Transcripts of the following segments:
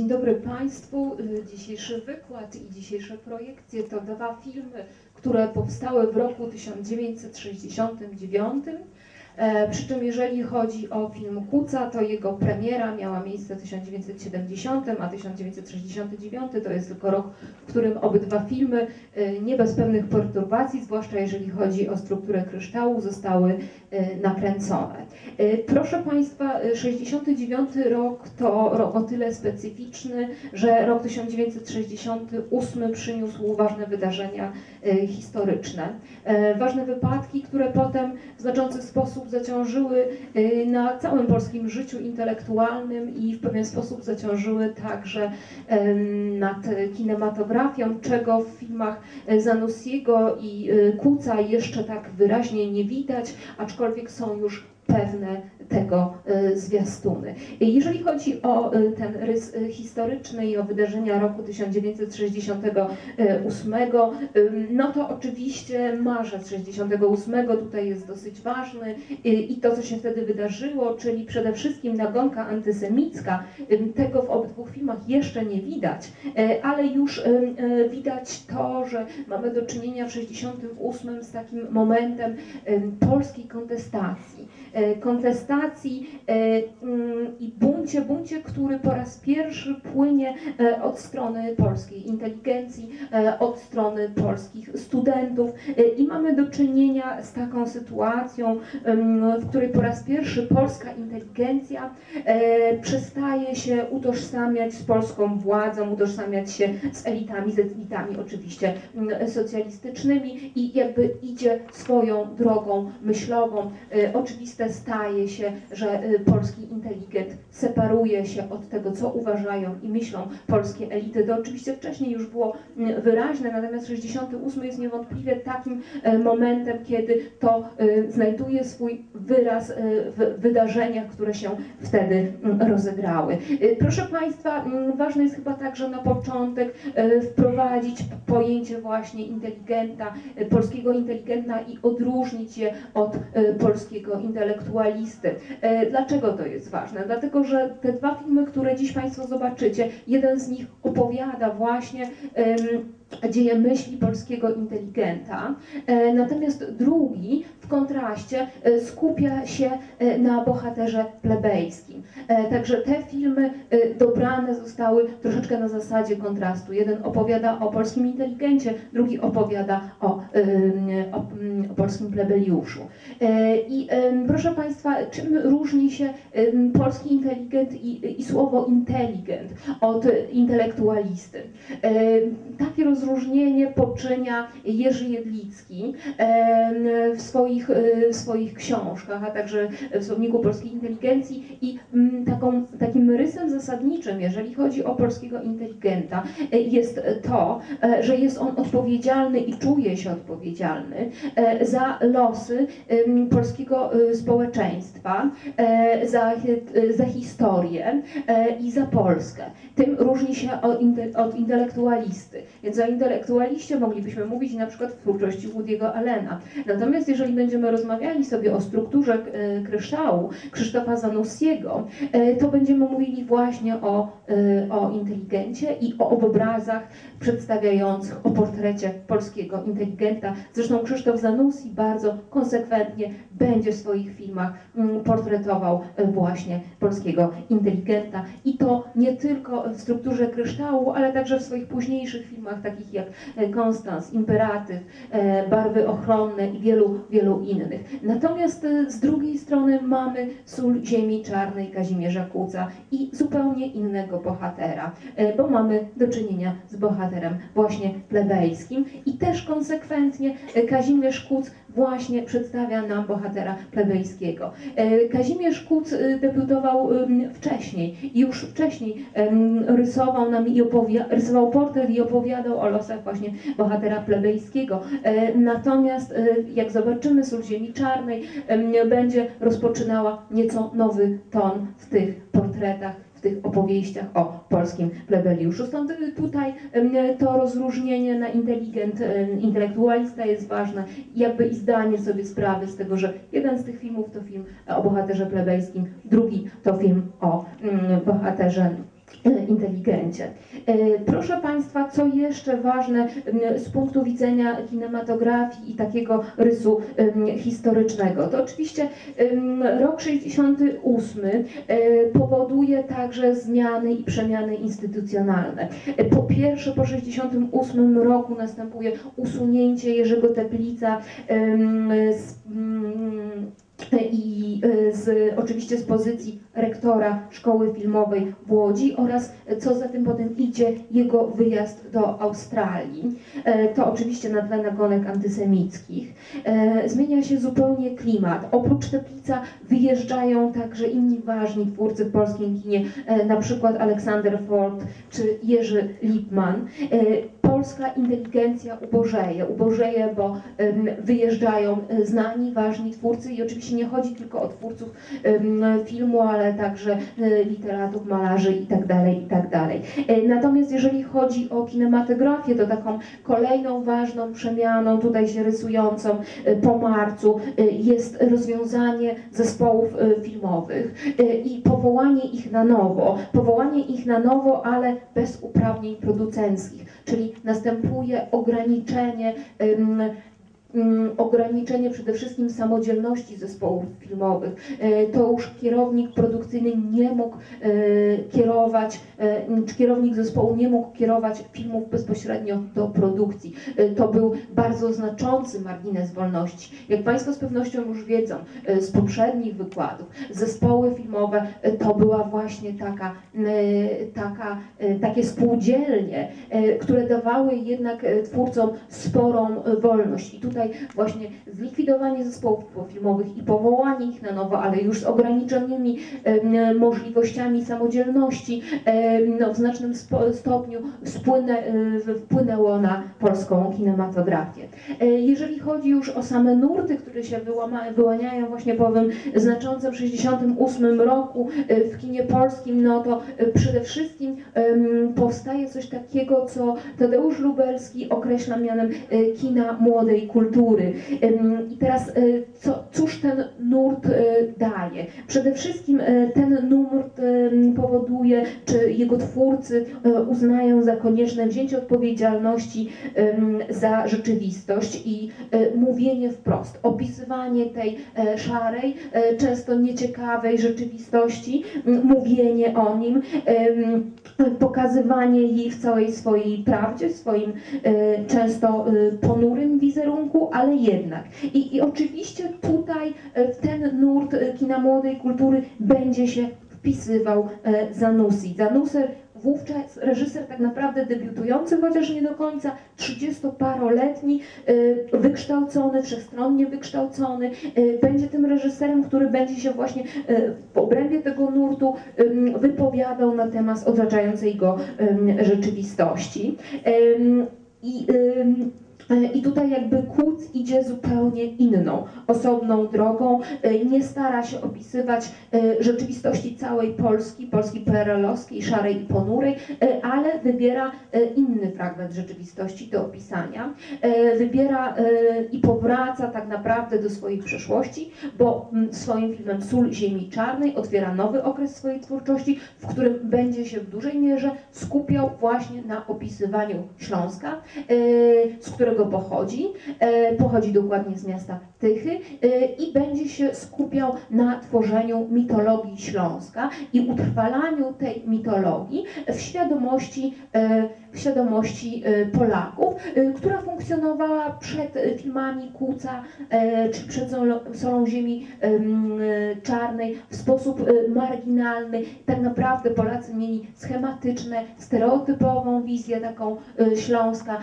Dzień dobry Państwu. Y, Dzisiejszy wykład i dzisiejsze projekcje to dwa filmy, które powstały w roku 1969. E, Przy czym jeżeli chodzi o film Kuca, to jego premiera miała miejsce w 1970, a 1969 to jest tylko rok, w którym obydwa filmy e, nie bez pewnych perturbacji, zwłaszcza jeżeli chodzi o strukturę kryształu, zostały e, nakręcone. Proszę Państwa, e, 69 rok to rok o tyle specyficzny, że rok 1968 przyniósł ważne wydarzenia historyczne. Ważne wypadki, które potem w znaczący sposób zaciążyły e, na całym polskim życiu intelektualnym i w pewien sposób zaciążyły także nad kinematografią, czego w filmach e, Zanussiego i e, Kuca jeszcze tak wyraźnie nie widać, aczkolwiek są już pewne tego e, zwiastuny. Jeżeli chodzi o e, ten rys e, historyczny i o wydarzenia roku 1968, ym, no to oczywiście marzec 68 tutaj jest dosyć ważny. I to, co się wtedy wydarzyło, czyli przede wszystkim nagonka antysemicka, tego w obydwu filmach jeszcze nie widać, ale już widać to, że mamy do czynienia w 68 z takim momentem polskiej kontestacji kontestacji e, mm, i buncie, buncie, który po raz pierwszy płynie e, od strony polskiej inteligencji, e, od strony polskich studentów e, i mamy do czynienia z taką sytuacją, w której po raz pierwszy polska inteligencja e, przestaje się utożsamiać z polską władzą, utożsamiać się z elitami, z elitami oczywiście socjalistycznymi i jakby idzie swoją drogą myślową. E, Oczywiste staje się, że e, polski inteligent separuje się od tego, co uważają i myślą polskie elity. To oczywiście wcześniej już było mm, wyraźne, natomiast 68 jest niewątpliwie takim e, momentem, kiedy to e, znajduje swój wyraz e, w wydarzeniach, które się wtedy mm, rozegrały. E, Proszę Państwa, mm, ważne jest chyba także na początek e, wprowadzić pojęcie właśnie inteligenta, polskiego inteligenta i odróżnić je od polskiego intelektualisty. E, Dlaczego to jest ważne? Dlatego, że te dwa filmy, które dziś Państwo zobaczycie, jeden z nich opowiada właśnie dzieje myśli polskiego inteligenta, e, natomiast drugi w kontraście e, skupia się e, na bohaterze plebejskim. Także te filmy dobrane zostały troszeczkę na zasadzie kontrastu. Jeden opowiada o polskim inteligencie, drugi opowiada o, o, mm, o polskim plebeliuszu. I proszę Państwa, czym różni się polski inteligent i, i słowo inteligent od intelektualisty? Takie rozróżnienie poczynia Jerzy Jedlicki w swoich, e, w swoich książkach, a także w Słowniku Polskiej Inteligencji i mm, taką, takim rysem zasadniczym, jeżeli chodzi o polskiego inteligenta, e, jest to, e, że jest on odpowiedzialny i czuje się odpowiedzialny za losy polskiego społeczeństwa, za, za historię i za Polskę. Tym różni się od, inte, od intelektualisty. Więc intelektualiście moglibyśmy mówić na przykład w twórczości Woody'ego Allena. Natomiast jeżeli będziemy rozmawiali sobie o strukturze e, kryształu Krzysztofa Zanussiego, e, to będziemy mówili właśnie o, e, o inteligencie i o obrazach przedstawiających, o portrecie polskiego inteligenta. Zresztą Krzysztof Zanussi bardzo konsekwentnie będzie w swoich filmach mm, portretował właśnie polskiego inteligenta i to nie tylko w strukturze kryształu, ale także w swoich późniejszych filmach, takich jak e, Konstans, Imperatyw, e, Barwy ochronne i wielu, wielu innych. Natomiast e, z drugiej strony mamy Sól Ziemi Czarnej Kazimierza Kuca i zupełnie innego bohatera, bo mamy do czynienia z bohaterem właśnie plebejskim i też konsekwentnie Kazimierz Kuc właśnie przedstawia nam bohatera plebejskiego. E, Kazimierz Kuc e, debiutował wcześniej, już wcześniej rysował nam i rysował portret i opowiadał o losach właśnie bohatera plebejskiego. E, Natomiast jak zobaczymy Sól Ziemi Czarnej, będzie rozpoczynała nieco nowy ton w tych portretach, w tych opowieściach o polskim plebeliuszu. Stąd y, tutaj to rozróżnienie na inteligent, em, intelektualista jest ważne jakby i zdanie sobie sprawy z tego, że jeden z tych filmów to film o bohaterze plebejskim, drugi to film o bohaterze inteligencie. E, Proszę Państwa, co jeszcze ważne z punktu widzenia kinematografii i takiego rysu historycznego? To oczywiście rok 68 e, powoduje także zmiany i przemiany instytucjonalne. E, Po pierwsze, po 68 roku następuje usunięcie Jerzego Teplica z, i e, z, oczywiście z pozycji rektora Szkoły Filmowej w Łodzi oraz co za tym potem idzie jego wyjazd do Australii. E, To oczywiście na tle nagonek antysemickich. E, Zmienia się zupełnie klimat. Oprócz Teplica wyjeżdżają także inni ważni twórcy w polskim kinie, e, na przykład Aleksander Ford czy Jerzy Lipman. Polska inteligencja ubożeje. Ubożeje, bo wyjeżdżają znani, ważni twórcy i oczywiście nie chodzi tylko o twórców filmu, ale także e, literatów, malarzy itd. itd. E, Natomiast jeżeli chodzi o kinematografię, to taką kolejną ważną przemianą tutaj się rysującą e, po marcu jest rozwiązanie zespołów filmowych i powołanie ich na nowo. Powołanie ich na nowo, ale bez uprawnień producenckich, czyli następuje ograniczenie ograniczenie przede wszystkim samodzielności zespołów filmowych. E, To już kierownik produkcyjny nie mógł e, kierować, e, kierownik zespołu nie mógł kierować filmów bezpośrednio do produkcji. To był bardzo znaczący margines wolności. Jak Państwo z pewnością już wiedzą z poprzednich wykładów, zespoły filmowe to była właśnie taka, taka, takie spółdzielnie, które dawały jednak twórcom sporą wolność. I tutaj właśnie zlikwidowanie zespołów filmowych i powołanie ich na nowo, ale już z ograniczonymi możliwościami samodzielności no, w znacznym stopniu spłynę, e, wpłynęło na polską kinematografię. E, Jeżeli chodzi już o same nurty, które się wyłama, wyłaniają właśnie po owym znaczącym 68 roku e, w kinie polskim, no to przede wszystkim powstaje coś takiego, co Tadeusz Lubelski określa mianem kina młodej kultury. Em, I teraz e, co, cóż ten nurt e, daje? Przede wszystkim e, ten nurt powoduje, czy jego twórcy uznają za konieczne wzięcie odpowiedzialności za rzeczywistość i mówienie wprost, opisywanie tej szarej, często nieciekawej rzeczywistości, mówienie o nim, pokazywanie jej w całej swojej prawdzie, w swoim często ponurym wizerunku, ale jednak. I, I oczywiście tutaj e, w ten nurt e, kina młodej kultury będzie się wpisywał e, Zanussi. Zanussi wówczas reżyser tak naprawdę debiutujący, chociaż nie do końca, 30-paroletni, e, wykształcony, wszechstronnie wykształcony, będzie tym reżyserem, który będzie się właśnie w obrębie tego nurtu wypowiadał na temat otaczającej go rzeczywistości. I, I tutaj jakby Kuc idzie zupełnie inną, osobną drogą, e, nie stara się opisywać e, rzeczywistości całej Polski, Polski PRL-owskiej, szarej i ponurej, e, ale wybiera e, inny fragment rzeczywistości do opisania. E, Wybiera e, i powraca tak naprawdę do swojej przeszłości, bo mm, swoim filmem Sól Ziemi Czarnej otwiera nowy okres swojej twórczości, w którym będzie się w dużej mierze skupiał właśnie na opisywaniu Śląska, e, z którego pochodzi. E, Pochodzi dokładnie z miasta Tychy e, i będzie się skupiał na tworzeniu mitologii Śląska i utrwalaniu tej mitologii w świadomości, e, w świadomości Polaków, która funkcjonowała przed filmami Kuca, czy przed Solą, Ziemi em, Czarnej w sposób marginalny. Tak naprawdę Polacy mieli schematyczne, stereotypową wizję taką Śląska.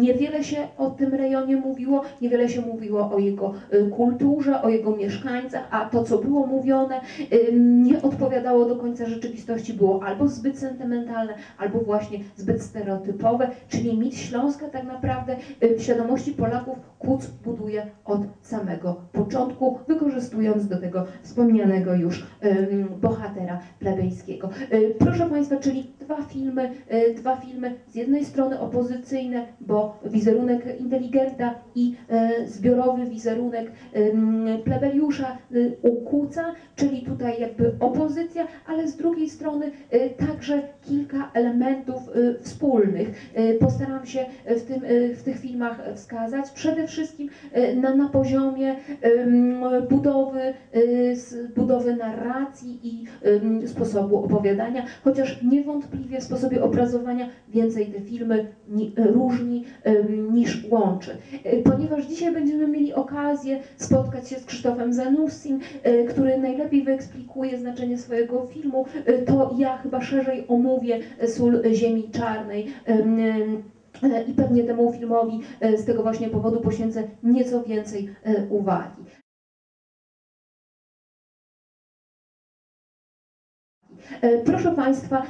Niewiele się o tym rejonie mówiło, niewiele się mówiło o jego e, kulturze, o jego mieszkańcach, a to, co było mówione, e, nie odpowiadało do końca rzeczywistości, było albo zbyt sentymentalne, albo właśnie zbyt stereotypowe, czyli mit Śląska tak naprawdę e, w świadomości Polaków Kuc buduje od samego początku, wykorzystując do tego wspomnianego już bohatera plebejskiego. Proszę Państwa, czyli dwa filmy, dwa filmy z jednej strony opozycyjne, bo wizerunek wizerunek inteligenta i e, zbiorowy wizerunek plebeliusza y, u Kuca, czyli tutaj jakby opozycja, ale z drugiej strony y, także kilka elementów y, wspólnych. Y, Postaram się w, tym, w tych filmach wskazać. Przede wszystkim na, na poziomie budowy, budowy narracji i sposobu opowiadania, chociaż niewątpliwie w sposobie obrazowania więcej te filmy ni, różni niż łączy. Y, Ponieważ dzisiaj będziemy mieli okazję spotkać się z Krzysztofem Zanussim, y, który najlepiej wyeksplikuje znaczenie swojego filmu, y, to ja chyba szerzej omówię Sól Ziemi Czarnej. E, I pewnie temu filmowi e, z tego właśnie powodu poświęcę nieco więcej e, uwagi. Proszę Państwa,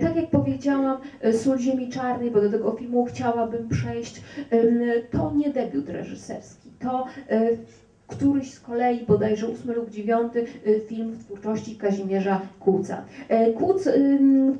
tak jak powiedziałam, e, Sól Ziemi Czarnej, bo do tego filmu chciałabym przejść, em, to nie debiut reżyserski, to e, któryś z kolei, bodajże ósmy lub dziewiąty e, film w twórczości Kazimierza Kuca. E, Kuc,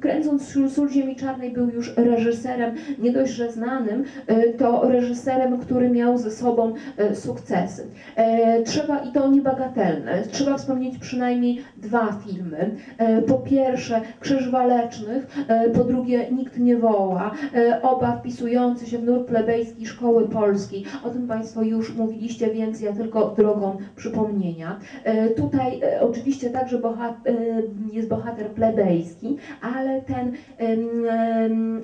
kręcąc Sól, Ziemi Czarnej, był już reżyserem, nie dość, że znanym, e, to reżyserem, który miał ze sobą e, sukcesy. E, Trzeba, i to niebagatelne, trzeba wspomnieć przynajmniej dwa filmy. E, Po pierwsze Krzyż Walecznych, po drugie Nikt nie woła, oba wpisujące się w nurt plebejski Szkoły Polskiej. O tym Państwo już mówiliście, więc ja tylko drogą przypomnienia. E, Tutaj e, oczywiście także bohat, e, jest bohater plebejski, ale ten,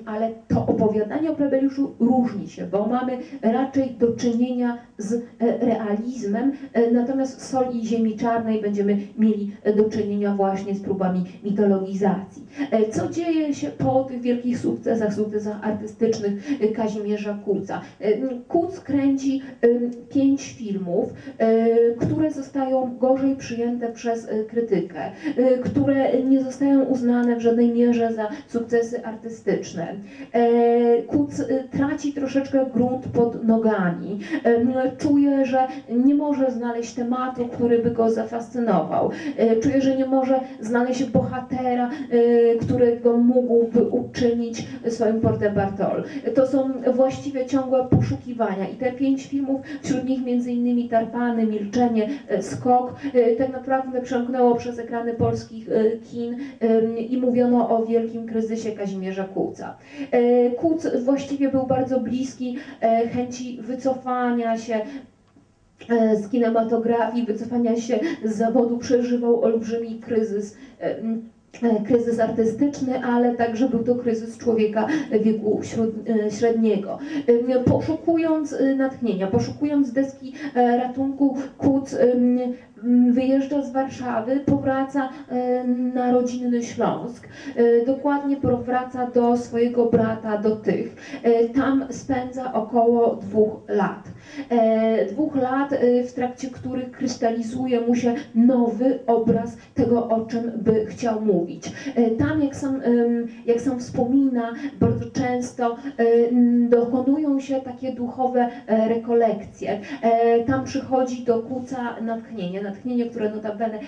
ale to opowiadanie o plebejuszu różni się, bo mamy raczej do czynienia z e, realizmem, natomiast w Soli Ziemi Czarnej będziemy mieli do czynienia właśnie z próbami mitologizacji. Co dzieje się po tych wielkich sukcesach, sukcesach artystycznych Kazimierza Kuca? E, Kuc kręci pięć filmów, które zostają gorzej przyjęte przez e, krytykę, e, które nie zostają uznane w żadnej mierze za sukcesy artystyczne. E, Kuc e, traci troszeczkę grunt pod nogami, czuje, że nie może znaleźć tematu, który by go zafascynował, E, czuje, że nie może znaleźć bohatera, e, którego mógłby uczynić swoim portem Bartol. To są właściwie ciągłe poszukiwania i te pięć filmów, wśród nich między innymi Milczenie, e, Skok, e, tak naprawdę przemknęło przez ekrany polskich e, kin i mówiono o wielkim kryzysie Kazimierza Kuca. Kuc właściwie był bardzo bliski chęci wycofania się z kinematografii, wycofania się z zawodu, przeżywał olbrzymi kryzys. E, Kryzys artystyczny, ale także był to kryzys człowieka wieku e, średniego. E, Poszukując natchnienia, poszukując deski ratunku, Kuc wyjeżdża z Warszawy, powraca na rodzinny Śląsk. Dokładnie powraca do swojego brata, do tych. Tam spędza około dwóch lat. E, Dwóch lat, e, w trakcie których krystalizuje mu się nowy obraz tego, o czym by chciał mówić. E, Tam, jak sam, jak sam wspomina, bardzo często dokonują się takie duchowe rekolekcje. Tam przychodzi do Kuca natchnienie, natchnienie, które notabene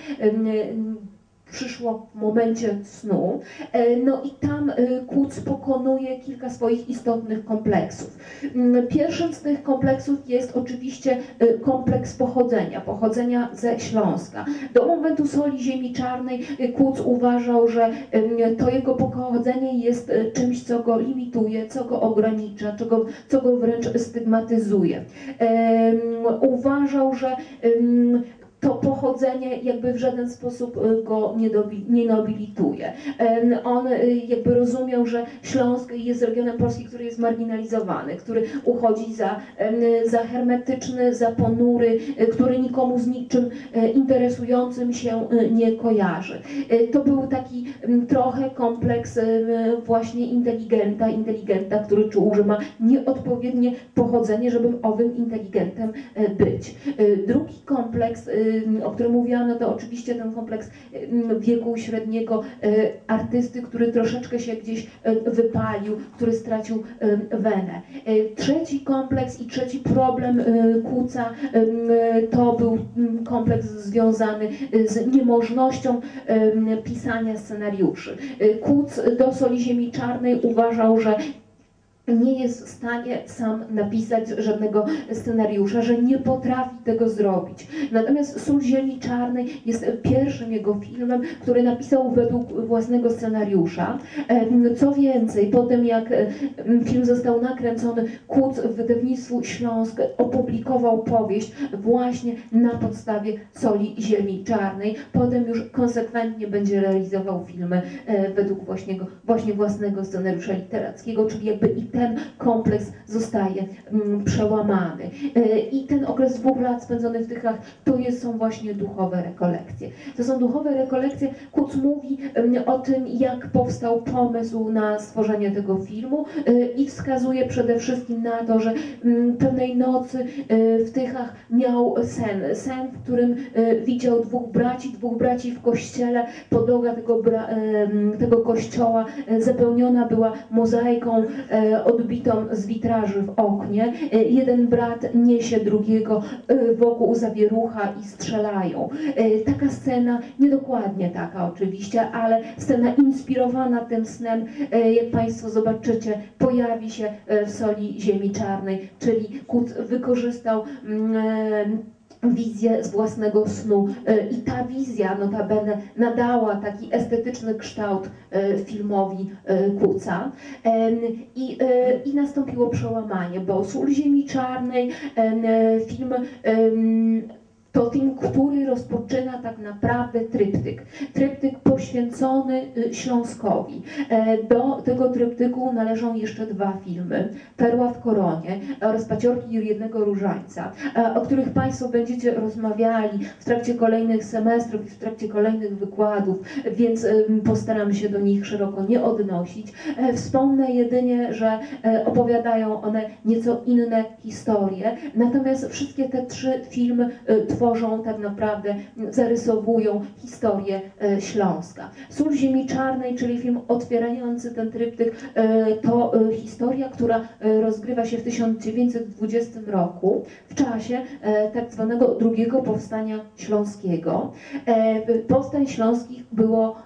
przyszło w momencie snu. E, No i tam e, Kuc pokonuje kilka swoich istotnych kompleksów. Mm, Pierwszym z tych kompleksów jest oczywiście e, kompleks pochodzenia, pochodzenia ze Śląska. Do momentu soli ziemi czarnej Kuc uważał, że to jego pochodzenie jest czymś, co go limituje, co go ogranicza, czego, co go wręcz stygmatyzuje. Uważał, że to pochodzenie jakby w żaden sposób y, go nie, dobi, nie nobilituje. On y, jakby rozumiał, że Śląsk jest regionem Polski, który jest marginalizowany, który uchodzi za, za hermetyczny, za ponury, y, który nikomu z niczym y, interesującym się nie kojarzy. Y, To był taki trochę kompleks em, właśnie inteligenta, inteligenta, który czuł, że ma nieodpowiednie pochodzenie, żeby owym inteligentem e, być. E, Drugi kompleks, e, o którym mówiłam, no to oczywiście ten kompleks e, wieku średniego artysty, który troszeczkę się gdzieś wypalił, który stracił wenę. Trzeci kompleks i trzeci problem Kuca to był m, kompleks związany z niemożnością pisania scenariuszy. Kuc do Soli Ziemi Czarnej uważał, że nie jest w stanie sam napisać żadnego scenariusza, że nie potrafi tego zrobić. Natomiast Sól Ziemi Czarnej jest pierwszym jego filmem, który napisał według własnego scenariusza. Em, Co więcej, po tym jak em, film został nakręcony, Kuc w wydawnictwu Śląsk opublikował powieść właśnie na podstawie Soli Ziemi Czarnej. Potem już konsekwentnie będzie realizował filmy e, według właśnie, właśnie własnego scenariusza literackiego, czyli jakby i ten kompleks zostaje mm, przełamany. E, I ten okres dwóch lat spędzony w Tychach to jest, są właśnie duchowe rekolekcje. To są duchowe rekolekcje. Kuc mówi em, o tym, jak powstał pomysł na stworzenie tego filmu e, i wskazuje przede wszystkim na to, że mm, pewnej nocy e, w Tychach miał sen. Sen, w którym widział dwóch braci, dwóch braci w kościele. Podłoga tego, tego kościoła zapełniona była mozaiką odbitą z witraży w oknie. E, Jeden brat niesie drugiego e, wokół zawierucha i strzelają. E, Taka scena, niedokładnie taka oczywiście, ale scena inspirowana tym snem, jak Państwo zobaczycie, pojawi się w soli ziemi czarnej, czyli Kuc wykorzystał mm, wizję z własnego snu. E, i ta wizja notabene nadała taki estetyczny kształt e, filmowi e, Kuca. I, i nastąpiło przełamanie, bo Sól Ziemi Czarnej, film em, to film, który rozpoczyna tak naprawdę tryptyk. Tryptyk poświęcony y, Śląskowi. E, Do tego tryptyku należą jeszcze dwa filmy. Perła w koronie oraz Paciorki jednego różańca, e, o których Państwo będziecie rozmawiali w trakcie kolejnych semestrów i w trakcie kolejnych wykładów, więc ym, postaram się do nich szeroko nie odnosić. E, Wspomnę jedynie, że opowiadają one nieco inne historie, natomiast wszystkie te trzy filmy e, tworzą tak naprawdę, zarysowują historię e, Śląska. Sól Ziemi Czarnej, czyli film otwierający ten tryptyk, e, to e, historia, która rozgrywa się w 1920 roku, w czasie tak zwanego drugiego powstania śląskiego. Powstań śląskich było,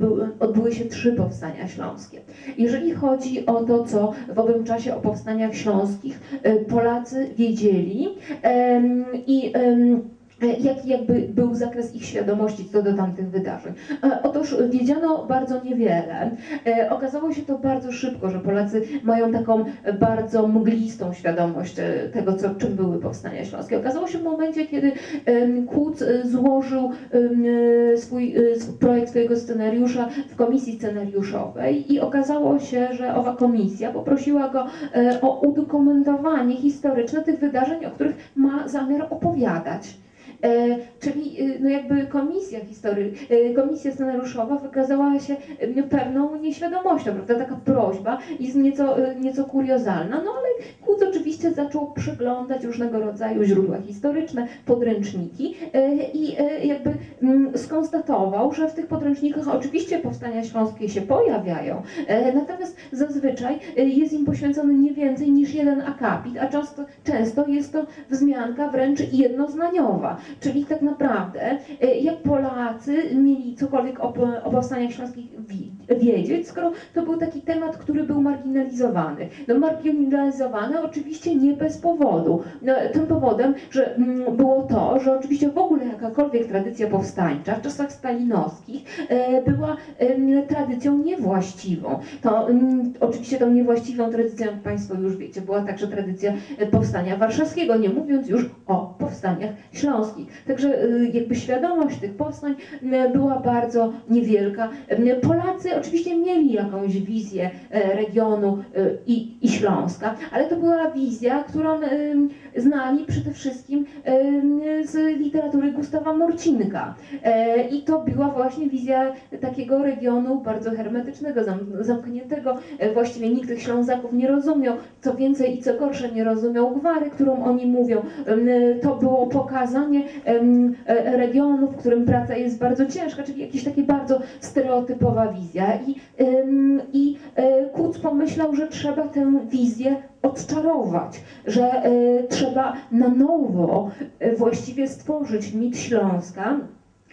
były- odbyły się trzy powstania śląskie. Jeżeli chodzi o to, co w owym czasie o powstaniach śląskich Polacy wiedzieli i jaki jakby był zakres ich świadomości co do tamtych wydarzeń. E, Otóż wiedziano bardzo niewiele. E, Okazało się to bardzo szybko, że Polacy mają taką bardzo mglistą świadomość e, tego, co, czym były powstania śląskie. Okazało się w momencie, kiedy Kuc e, złożył e, swój e, sw- projekt swojego scenariusza w komisji scenariuszowej i okazało się, że owa komisja poprosiła go e, o udokumentowanie historyczne tych wydarzeń, o których ma zamiar opowiadać. E, czyli e, no jakby komisja history, e, komisja scenariuszowa wykazała się e, pewną nieświadomością, prawda? Taka prośba jest nieco, nieco kuriozalna, no ale Kuc oczywiście zaczął przeglądać różnego rodzaju źródła historyczne, podręczniki i jakby mm, skonstatował, że w tych podręcznikach oczywiście powstania śląskie się pojawiają, natomiast zazwyczaj jest im poświęcony nie więcej niż jeden akapit, a często, często jest to wzmianka wręcz jednoznaniowa. Czyli tak naprawdę, e, jak Polacy mieli cokolwiek o, o powstaniach śląskich wi- wiedzieć, skoro to był taki temat, który był marginalizowany. No marginalizowany oczywiście nie bez powodu. No, tym powodem, że mm, było to, że oczywiście w ogóle jakakolwiek tradycja powstańcza w czasach stalinowskich e, była tradycją niewłaściwą. To mm, oczywiście tą niewłaściwą tradycją, jak Państwo już wiecie, była także tradycja e, powstania warszawskiego, nie mówiąc już o powstaniach śląskich. Także y, jakby świadomość tych powstań y, była bardzo niewielka. Y, Polacy oczywiście mieli jakąś wizję regionu i, i Śląska, ale to była wizja, którą znali przede wszystkim z literatury Gustawa Morcinka. I to była właśnie wizja takiego regionu bardzo hermetycznego, zam, zamkniętego. Właściwie nikt tych Ślązaków nie rozumiał. Co więcej i co gorsze, nie rozumiał gwary, którą oni mówią. To było pokazanie regionu, w którym praca jest bardzo ciężka, czyli jakaś taka bardzo stereotypowa wizja. I, i e, Kuc pomyślał, że trzeba tę wizję odczarować, że e, trzeba na nowo e, właściwie stworzyć mit Śląska,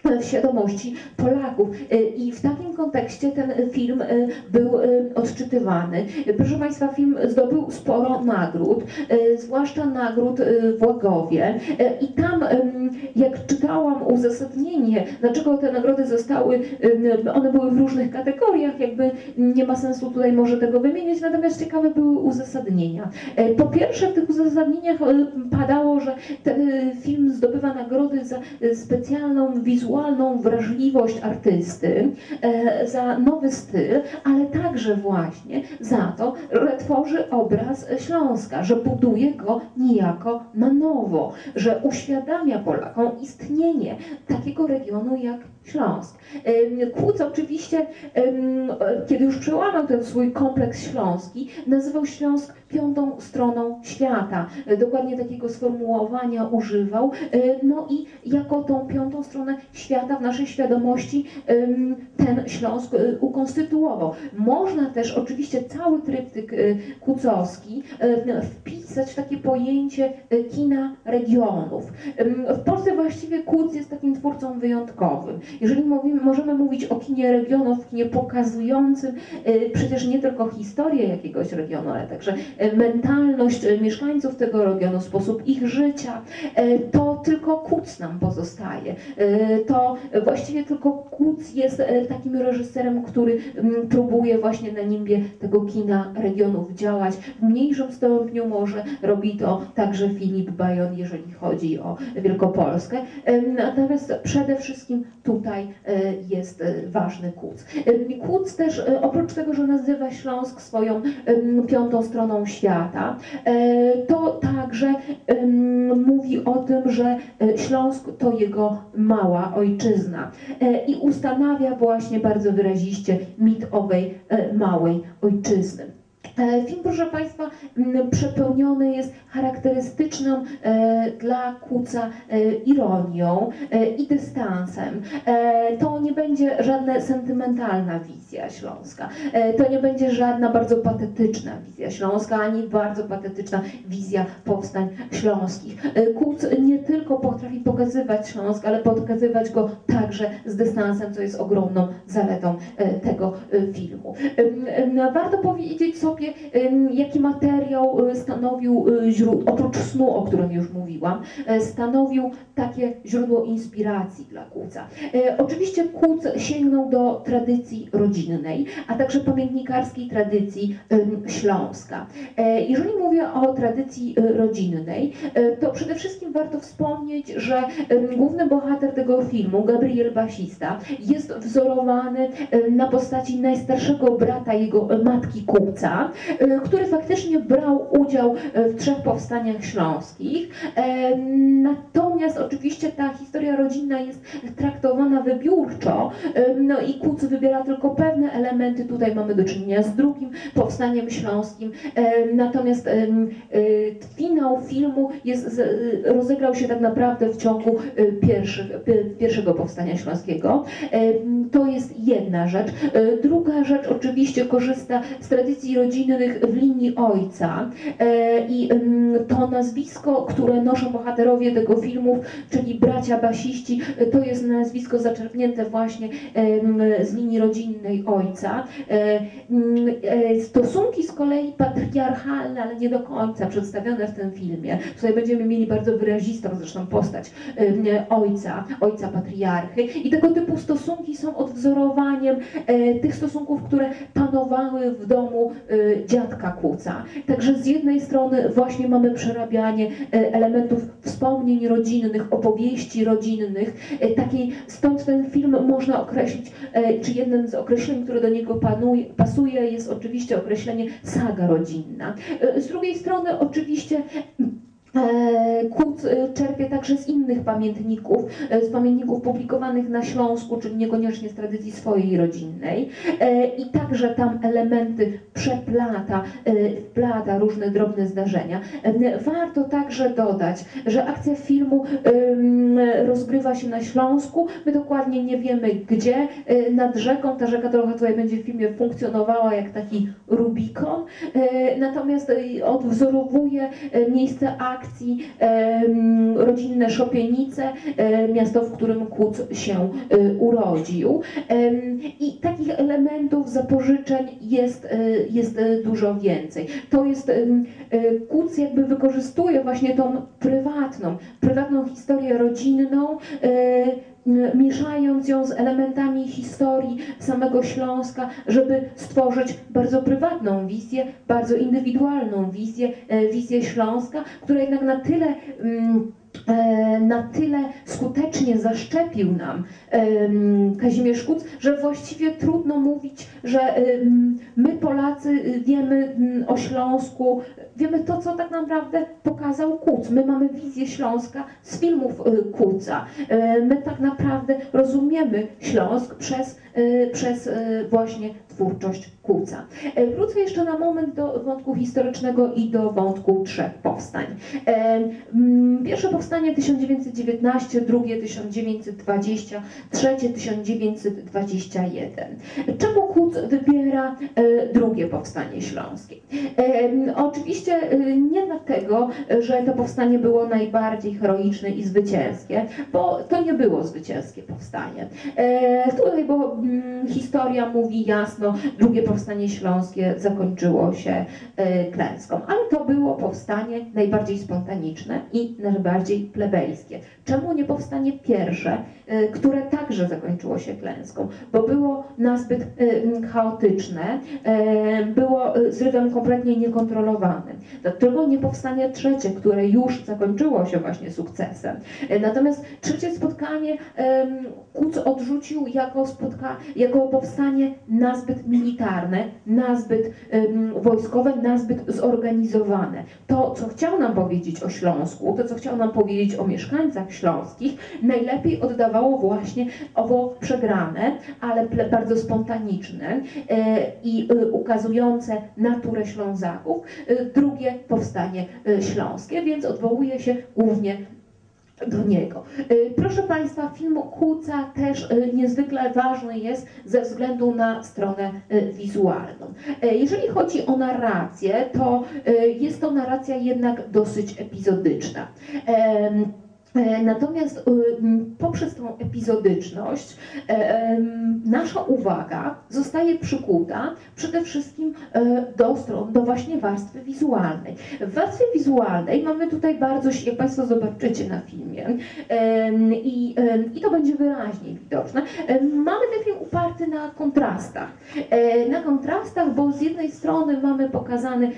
w świadomości Polaków. I w takim kontekście ten film był odczytywany. Proszę Państwa, film zdobył sporo nagród, zwłaszcza nagród w Łagowie. I tam, jak czytałam uzasadnienie, dlaczego te nagrody zostały, one były w różnych kategoriach, jakby nie ma sensu tutaj może tego wymienić, natomiast ciekawe były uzasadnienia. Po pierwsze, w tych uzasadnieniach padało, że ten film zdobywa nagrody za specjalną wizualną wizualną wrażliwość artysty, e, za nowy styl, ale także właśnie za to, że tworzy obraz Śląska, że buduje go niejako na nowo, że uświadamia Polakom istnienie takiego regionu jak Śląsk. Kłuc oczywiście, kiedy już przełamał ten swój kompleks śląski, nazywał Śląsk piątą stroną świata. Dokładnie takiego sformułowania używał. No i jako tą piątą stronę świata w naszej świadomości ten Śląsk e, ukonstytuował. Można też oczywiście cały tryptyk e, kucowski wpisać w takie pojęcie e, kina regionów. W Polsce właściwie Kuc jest takim twórcą wyjątkowym. Jeżeli mówimy, możemy mówić o kinie regionów, kinie pokazującym przecież nie tylko historię jakiegoś regionu, ale także mentalność mieszkańców tego regionu, sposób ich życia, to tylko Kuc nam pozostaje to właściwie tylko Kuc jest e, takim reżyserem, który próbuje właśnie na nimbie tego kina regionów działać. W mniejszym stopniu może robi to także Filip Bajon, jeżeli chodzi o Wielkopolskę. Natomiast przede wszystkim tutaj e, jest e, ważny Kuc. Kuc też oprócz tego, że nazywa Śląsk swoją piątą stroną świata, to także mówi o tym, że Śląsk to jego mała ojczyzna e, i ustanawia właśnie bardzo wyraziście mit owej e, małej ojczyzny. E, film, proszę Państwa, przepełniony jest charakterystyczną e, dla Kuca e, ironią i dystansem. To nie będzie żadna sentymentalna wizja śląska. To nie będzie żadna bardzo patetyczna wizja śląska, ani bardzo patetyczna wizja powstań śląskich. Kuc nie tylko potrafi pokazywać Śląsk, ale pokazywać go także z dystansem, co jest ogromną zaletą tego filmu. Warto powiedzieć sobie, jaki materiał y, stanowił y, oprócz snu, o którym już mówiłam, e, stanowił takie źródło inspiracji dla Kuca. E, oczywiście Kuc sięgnął do tradycji rodzinnej, a także pamiętnikarskiej tradycji Śląska. E, jeżeli mówię o tradycji rodzinnej, to przede wszystkim warto wspomnieć, że główny bohater tego filmu, Gabriel Basista, jest wzorowany na postaci najstarszego brata jego matki Kuca, który faktycznie brał udział e, w trzech powstaniach śląskich. E, natomiast oczywiście ta historia rodzinna jest traktowana wybiórczo, no i Kuc wybiera tylko pewne elementy. Tutaj mamy do czynienia z drugim powstaniem śląskim. Natomiast finał filmu jest, rozegrał się tak naprawdę w ciągu pierwszych, pierwszego powstania śląskiego. To jest jedna rzecz. Druga rzecz oczywiście korzysta z tradycji rodziny innych w linii ojca. E, I to nazwisko, które noszą bohaterowie tego filmu, czyli bracia basiści, e, to jest nazwisko zaczerpnięte właśnie z linii rodzinnej ojca. E, stosunki z kolei patriarchalne, ale nie do końca przedstawione w tym filmie. Tutaj będziemy mieli bardzo wyrazistą zresztą postać ojca, ojca patriarchy. I tego typu stosunki są odwzorowaniem tych stosunków, które panowały w domu dziadka Kuca. Także z jednej strony właśnie mamy przerabianie e, elementów wspomnień rodzinnych, opowieści rodzinnych, e, takiej, stąd ten film można określić, e, czy jednym z określeń, które do niego panuje, pasuje, jest oczywiście określenie saga rodzinna. Z drugiej strony oczywiście E, Kuc e, czerpie także z innych pamiętników, e, z pamiętników publikowanych na Śląsku, czyli niekoniecznie z tradycji swojej rodzinnej. I także tam elementy przeplata, wplata różne drobne zdarzenia. Warto także dodać, że akcja filmu rozgrywa się na Śląsku. My dokładnie nie wiemy gdzie, nad rzeką. Ta rzeka trochę tutaj będzie w filmie funkcjonowała jak taki Rubikon. Natomiast odwzorowuje miejsce akcji akcji rodzinne Szopienice, miasto, w którym Kuc się urodził. I takich elementów zapożyczeń jest, jest dużo więcej. To jest, Kuc jakby wykorzystuje właśnie tą prywatną, prywatną historię rodzinną, mieszając ją z elementami historii samego Śląska, żeby stworzyć bardzo prywatną wizję, bardzo indywidualną wizję, e, wizję Śląska, która jednak na tyle na tyle skutecznie zaszczepił nam Kazimierz Kuc, że właściwie trudno mówić, że my Polacy wiemy mm, o Śląsku, wiemy to, co tak naprawdę pokazał Kuc. My mamy wizję Śląska z filmów y, Kuca. E, my tak naprawdę rozumiemy Śląsk przez, przez y, właśnie twórczość Kuca. E, wrócę jeszcze na moment do wątku historycznego i do wątku trzech powstań. E, pierwsze powstanie 1919, drugie 1920, trzecie 1921. Czemu Kuc wybiera e, drugie powstanie śląskie? Oczywiście nie dlatego, że to powstanie było najbardziej heroiczne i zwycięskie, bo to nie było zwycięskie powstanie. Tutaj, bo mm, historia mówi jasno, drugie powstanie śląskie zakończyło się e, klęską, ale to było powstanie najbardziej spontaniczne i najbardziej plebejskie. Czemu nie powstanie pierwsze, e, które także zakończyło się klęską? Bo było nazbyt e, chaotyczne, było zrywem kompletnie niekontrolowanym. Dlatego nie powstanie trzecie, które już zakończyło się właśnie sukcesem. Natomiast trzecie spotkanie Kuc odrzucił jako, spotka jako powstanie nazbyt militarne, nazbyt um, wojskowe, nazbyt zorganizowane. To, co chciał nam powiedzieć o Śląsku, to, co chciał nam powiedzieć o mieszkańcach śląskich, najlepiej oddawało właśnie owo przegrane, ale bardzo spontaniczne e, i e, ukazujące naturę Ślązaków, e, drugie powstanie śląskie, więc odwołuje się głównie do niego. Y, proszę Państwa, film Kuca też y, niezwykle ważny jest ze względu na stronę y, wizualną. Jeżeli chodzi o narrację, to jest to narracja jednak dosyć epizodyczna. E, natomiast e, poprzez tą epizodyczność e, nasza uwaga zostaje przykuta przede wszystkim do stron, do właśnie warstwy wizualnej. W warstwie wizualnej mamy tutaj bardzo, jak Państwo zobaczycie na filmie, i, i to będzie wyraźnie widoczne, mamy ten film uparty na kontrastach. Na kontrastach, bo z jednej strony mamy pokazany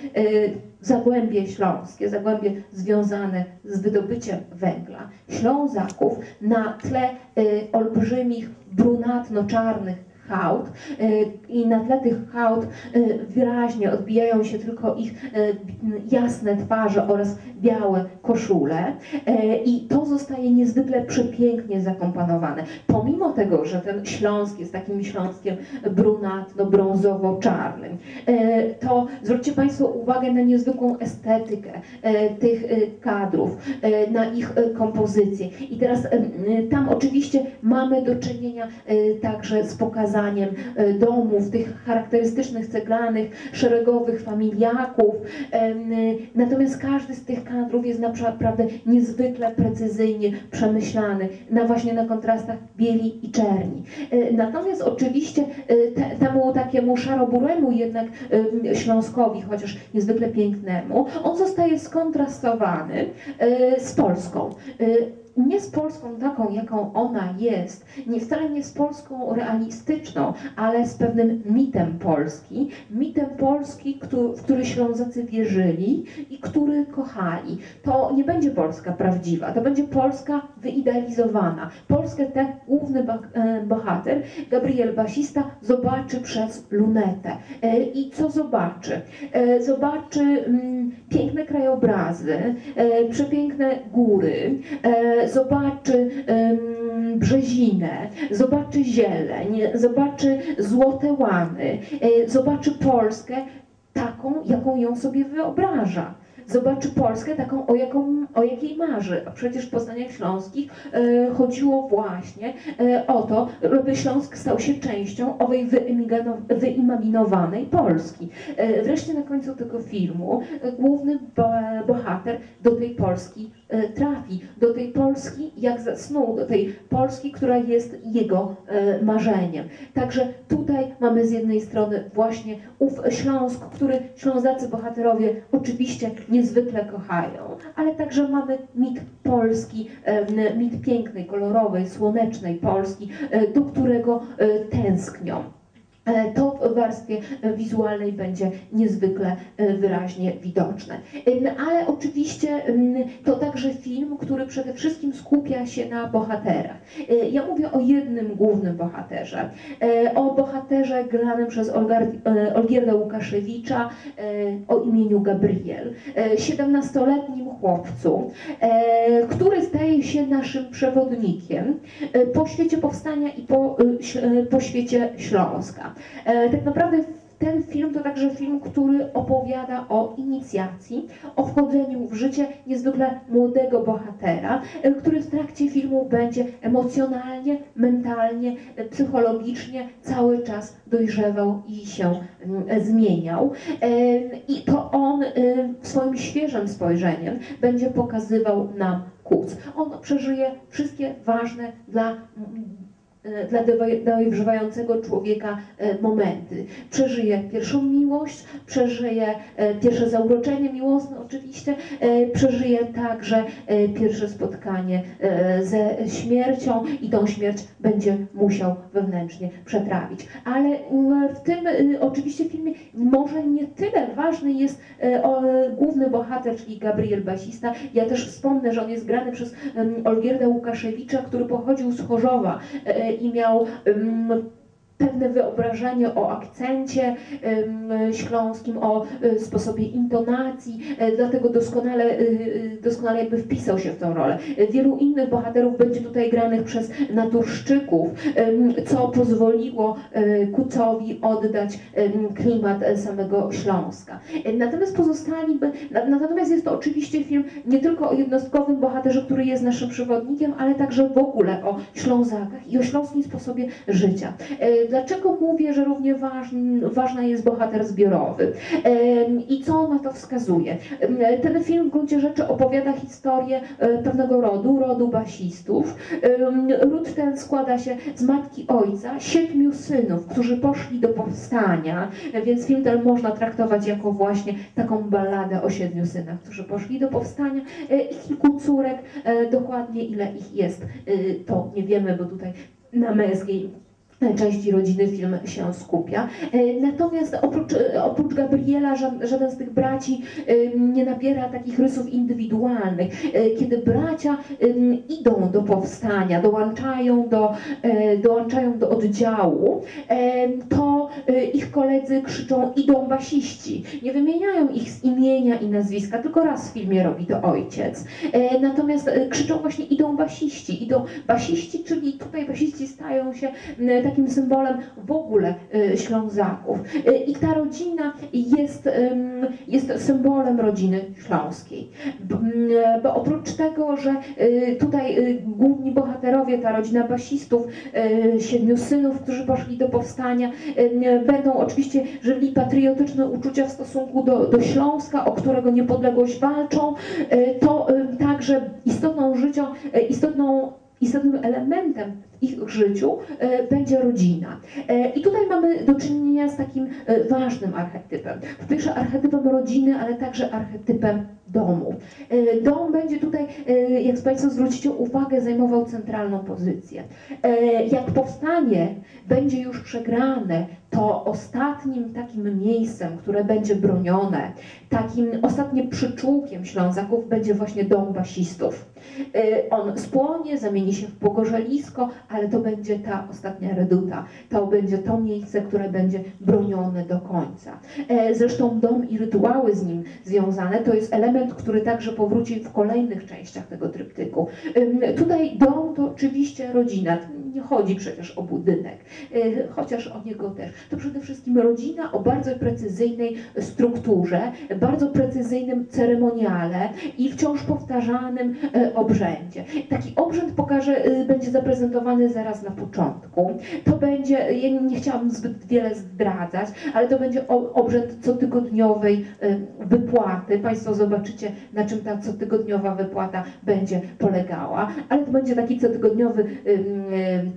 Zagłębie Śląskie, Zagłębie związane z wydobyciem węgla, Ślązaków na tle y, olbrzymich, brunatno-czarnych hałd y, i na tle tych hałd y, wyraźnie odbijają się tylko ich y, jasne twarze oraz białe koszule i to zostaje niezwykle przepięknie zakomponowane. Pomimo tego, że ten Śląsk jest takim Śląskiem brunatno-brązowo-czarnym, to zwróćcie Państwo uwagę na niezwykłą estetykę tych kadrów, na ich kompozycję. I teraz tam oczywiście mamy do czynienia także z pokazaniem E, domów, tych charakterystycznych ceglanych, szeregowych familiaków. Natomiast każdy z tych kadrów jest naprawdę niezwykle precyzyjnie przemyślany, na właśnie na kontrastach bieli i czerni. E, natomiast oczywiście e, temu takiemu szaroburemu jednak Śląskowi, chociaż niezwykle pięknemu, on zostaje skontrastowany z Polską nie z Polską taką, jaką ona jest, nie wcale nie z Polską realistyczną, ale z pewnym mitem Polski, mitem Polski, w który Ślązacy wierzyli i który kochali. To nie będzie Polska prawdziwa, to będzie Polska wyidealizowana. Polskę ten główny e, bohater, Gabriel Basista, zobaczy przez lunetę. E, I co zobaczy? E, zobaczy mm, piękne krajobrazy, przepiękne góry, zobaczy brzezinę, zobaczy zieleń, zobaczy złote łany, e, zobaczy Polskę taką, jaką ją sobie wyobraża. Zobaczy Polskę taką, o, jaką, o jakiej marzy. A przecież w Poznaniach Śląskich e, chodziło właśnie e, o to, żeby Śląsk stał się częścią owej wyimagino- wyimaginowanej Polski. E, wreszcie na końcu tego filmu e, główny bo, bohater do tej Polski e, trafi. Do tej Polski, jak zasnął, do tej Polski, która jest jego e, marzeniem. Także tutaj mamy z jednej strony właśnie ów Śląsk, który Ślązacy bohaterowie oczywiście niezwykle kochają, ale także mamy mit Polski, em, mit pięknej, kolorowej, słonecznej Polski, e, do którego e, tęsknią. E, To w warstwie e, wizualnej będzie niezwykle e, wyraźnie widoczne. Em, Ale oczywiście to także film, który przede wszystkim skupia się na bohaterach. E, Ja mówię o jednym głównym bohaterze. E, O bohaterze granym przez e, Olgierda Łukaszewicza e, o imieniu Gabriel. E, 17-letnim chłopcu, e, który staje się naszym przewodnikiem e, po świecie powstania i po, e, e, po świecie Śląska. E, Tak naprawdę ten film to także film, który opowiada o inicjacji, o wchodzeniu w życie niezwykle młodego bohatera, e, który w trakcie filmu będzie emocjonalnie, mentalnie, e, psychologicznie cały czas dojrzewał i się mm, zmieniał. I to on swoim świeżym spojrzeniem będzie pokazywał nam kłód. On przeżyje wszystkie ważne dla dla dojrzewa- dojrzewającego człowieka e, momenty. Przeżyje pierwszą miłość, przeżyje e, pierwsze zauroczenie miłosne oczywiście, e, przeżyje także e, pierwsze spotkanie e, ze śmiercią i tą śmierć będzie musiał wewnętrznie przetrawić. Ale mm, w tym y, oczywiście filmie może nie tyle ważny jest e, główny bohater, czyli Gabriel Basista. Ja też wspomnę, że on jest grany przez Olgierda Łukaszewicza, który pochodził z Chorzowa e, i miał pewne wyobrażenie o akcencie śląskim, o e, sposobie intonacji, e, dlatego doskonale, e, doskonale jakby wpisał się w tę rolę. Wielu innych bohaterów będzie tutaj granych przez naturszczyków, co pozwoliło Kucowi oddać klimat samego Śląska. Natomiast pozostali, natomiast jest to oczywiście film nie tylko o jednostkowym bohaterze, który jest naszym przewodnikiem, ale także w ogóle o Ślązakach i o śląskim sposobie życia. Dlaczego mówię, że równie ważny, jest bohater zbiorowy? I co na to wskazuje? Ten film w gruncie rzeczy opowiada historię e, pewnego rodu, rodu basistów. Ród ten składa się z matki ojca, siedmiu synów, którzy poszli do powstania, więc film ten można traktować jako właśnie taką balladę o siedmiu synach, którzy poszli do powstania e, i kilku córek, e, dokładnie ile ich jest, to nie wiemy, bo tutaj na męskiej części rodziny film się skupia. E, Natomiast oprócz, e, oprócz Gabriela ża- żaden z tych braci nie nabiera takich rysów indywidualnych. E, Kiedy bracia idą do powstania, dołączają do, dołączają do oddziału, to ich koledzy krzyczą idą basiści. Nie wymieniają ich z imienia i nazwiska, tylko raz w filmie robi to ojciec. Natomiast krzyczą właśnie idą basiści. Idą basiści, czyli tutaj basiści stają się takim symbolem w ogóle e, Ślązaków. E, I ta rodzina jest, jest symbolem rodziny śląskiej. Bo oprócz tego, że e, tutaj główni bohaterowie, ta rodzina basistów, siedmiu synów, którzy poszli do powstania, będą oczywiście żyli patriotyczne uczucia w stosunku do, do Śląska, o którego niepodległość walczą, to także istotną życią, istotną istotnym elementem w ich życiu e, będzie rodzina. E, I tutaj mamy do czynienia z takim e, ważnym archetypem. Po pierwsze archetypem rodziny, ale także archetypem domu. E, Dom będzie tutaj, e, jak Państwo zwrócicie uwagę, zajmował centralną pozycję. E, Jak powstanie będzie już przegrane, to ostatnim takim miejscem, które będzie bronione, takim ostatnim przyczółkiem Ślązaków będzie właśnie dom basistów. On spłonie, zamieni się w pogorzelisko, ale to będzie ta ostatnia reduta. To będzie to miejsce, które będzie bronione do końca. Zresztą dom i rytuały z nim związane to jest element, który także powróci w kolejnych częściach tego tryptyku. Tutaj dom to oczywiście rodzina. nie chodzi przecież o budynek, y, chociaż o niego też. To przede wszystkim rodzina o bardzo precyzyjnej strukturze, bardzo precyzyjnym ceremoniale i wciąż powtarzanym y, obrzędzie. Taki obrzęd pokaże, y, będzie zaprezentowany zaraz na początku. To będzie, ja nie chciałam zbyt wiele zdradzać, ale to będzie obrzęd cotygodniowej wypłaty. Państwo zobaczycie, na czym ta cotygodniowa wypłata będzie polegała, ale to będzie taki cotygodniowy ym, y,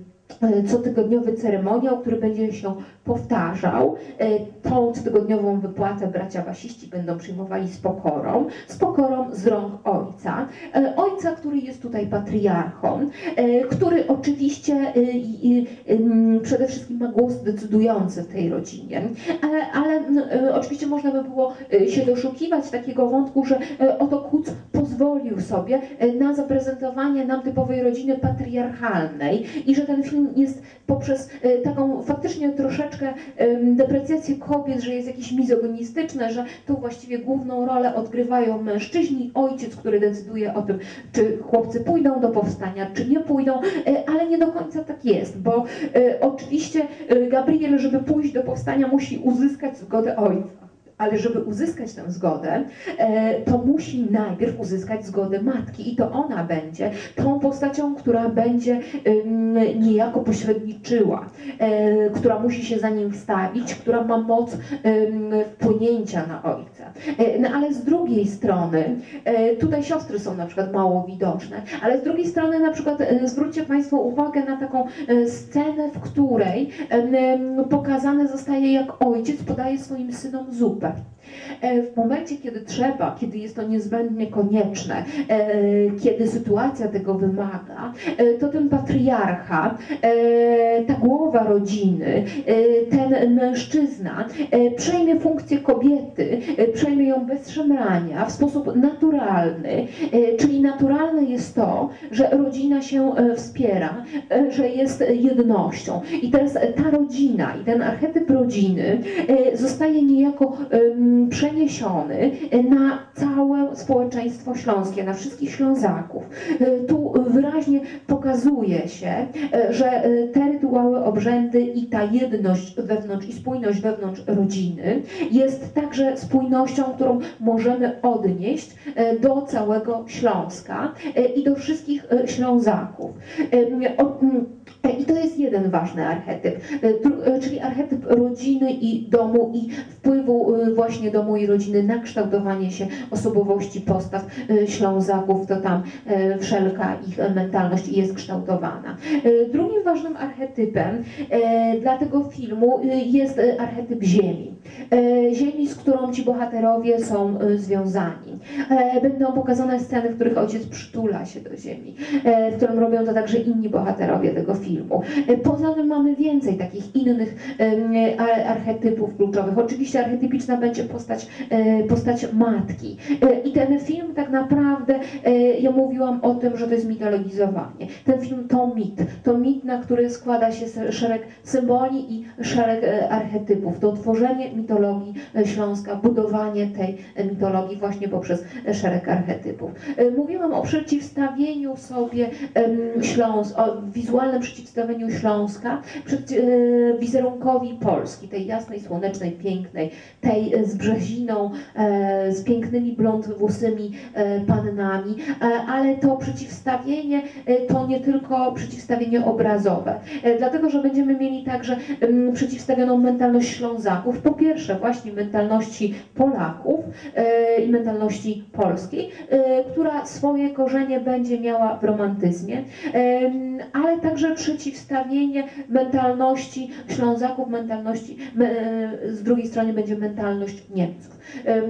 cotygodniowy ceremoniał, który będzie się powtarzał. E, Tą cotygodniową wypłatę bracia wasiści będą przyjmowali z pokorą, z pokorą z rąk ojca. E, Ojca, który jest tutaj patriarchą, e, który oczywiście e, ym, przede wszystkim ma głos decydujący w tej rodzinie, ale, ale e, oczywiście można by było e, się doszukiwać takiego wątku, że e, oto Kuc pozwolił sobie e, na zaprezentowanie nam typowej rodziny patriarchalnej i że ten film jest poprzez e, taką faktycznie troszeczkę deprecjację kobiet, że jest jakiś mizogonistyczny, że tu właściwie główną rolę odgrywają mężczyźni, ojciec, który decyduje o tym, czy chłopcy pójdą do powstania, czy nie pójdą, e, ale nie do końca tak jest, bo e, oczywiście Gabriel, żeby pójść do powstania, musi uzyskać zgodę ojca. Ale żeby uzyskać tę zgodę, e, to musi najpierw uzyskać zgodę matki i to ona będzie tą postacią, która będzie niejako pośredniczyła, e, która musi się za nim wstawić, która ma moc wpłynięcia na ojca. E, No ale z drugiej strony, tutaj siostry są na przykład mało widoczne, ale z drugiej strony na przykład zwróćcie Państwo uwagę na taką scenę, w której pokazane zostaje jak ojciec podaje swoim synom zupę. E, W momencie, kiedy trzeba, kiedy jest to niezbędnie konieczne, e, kiedy sytuacja tego wymaga, e, to ten patriarcha, e, ta głowa rodziny, e, ten mężczyzna e, przejmie funkcję kobiety, e, przejmie ją bez szemrania, w sposób naturalny, e, czyli naturalne jest to, że rodzina się e, wspiera, e, że jest jednością. I teraz e, ta rodzina i ten archetyp rodziny e, zostaje niejako przeniesiony e, na całe społeczeństwo śląskie, na wszystkich Ślązaków. E, Tu wyraźnie pokazuje się, e, że e, te rytuały, obrzędy i ta jedność wewnątrz i spójność wewnątrz rodziny jest także spójnością, którą możemy odnieść do całego Śląska i do wszystkich Ślązaków. Mm, I to jest jeden ważny archetyp, e, e, czyli archetyp rodziny i domu i wpływu e, właśnie domu i rodziny na kształtowanie się osobowości postaw e, Ślązaków, to tam e, wszelka ich e, mentalność jest kształtowana. E, Drugim ważnym archetypem e, dla tego filmu e, jest e, archetyp ziemi. E, Ziemi, z którą ci bohaterowie są e, związani. E, Będą pokazane sceny, w których ojciec przytula się do ziemi, e, w którym robią to także inni bohaterowie tego filmu. E, Poza tym mamy więcej takich innych archetypów kluczowych. Oczywiście archetypiczna będzie postać, e, postać matki. E, I ten film tak naprawdę, ja mówiłam o tym, że to jest mitologizowanie. Ten film to mit. To mit, na który składa się szereg symboli i szereg archetypów. To tworzenie mitologii Śląska, budowanie tej mitologii właśnie poprzez szereg archetypów. Mówiłam o przeciwstawieniu sobie Śląsk, o wizualnym przeciwstawieniu Śląska przed, e, wizerunkowi Polski, tej jasnej, słonecznej, pięknej, tej e, z brzeziną, e, z pięknymi blond włosymi pannami, ale to przeciwstawienie to nie tylko przeciwstawienie obrazowe, dlatego że będziemy mieli także przeciwstawioną mentalność Ślązaków, po pierwsze właśnie mentalności Polaków i mentalności polskiej, która swoje korzenie będzie miała w romantyzmie, ale także przeciwstawienie mentalności Ślązaków, mentalności, me, z drugiej strony będzie mentalność Niemców. Em,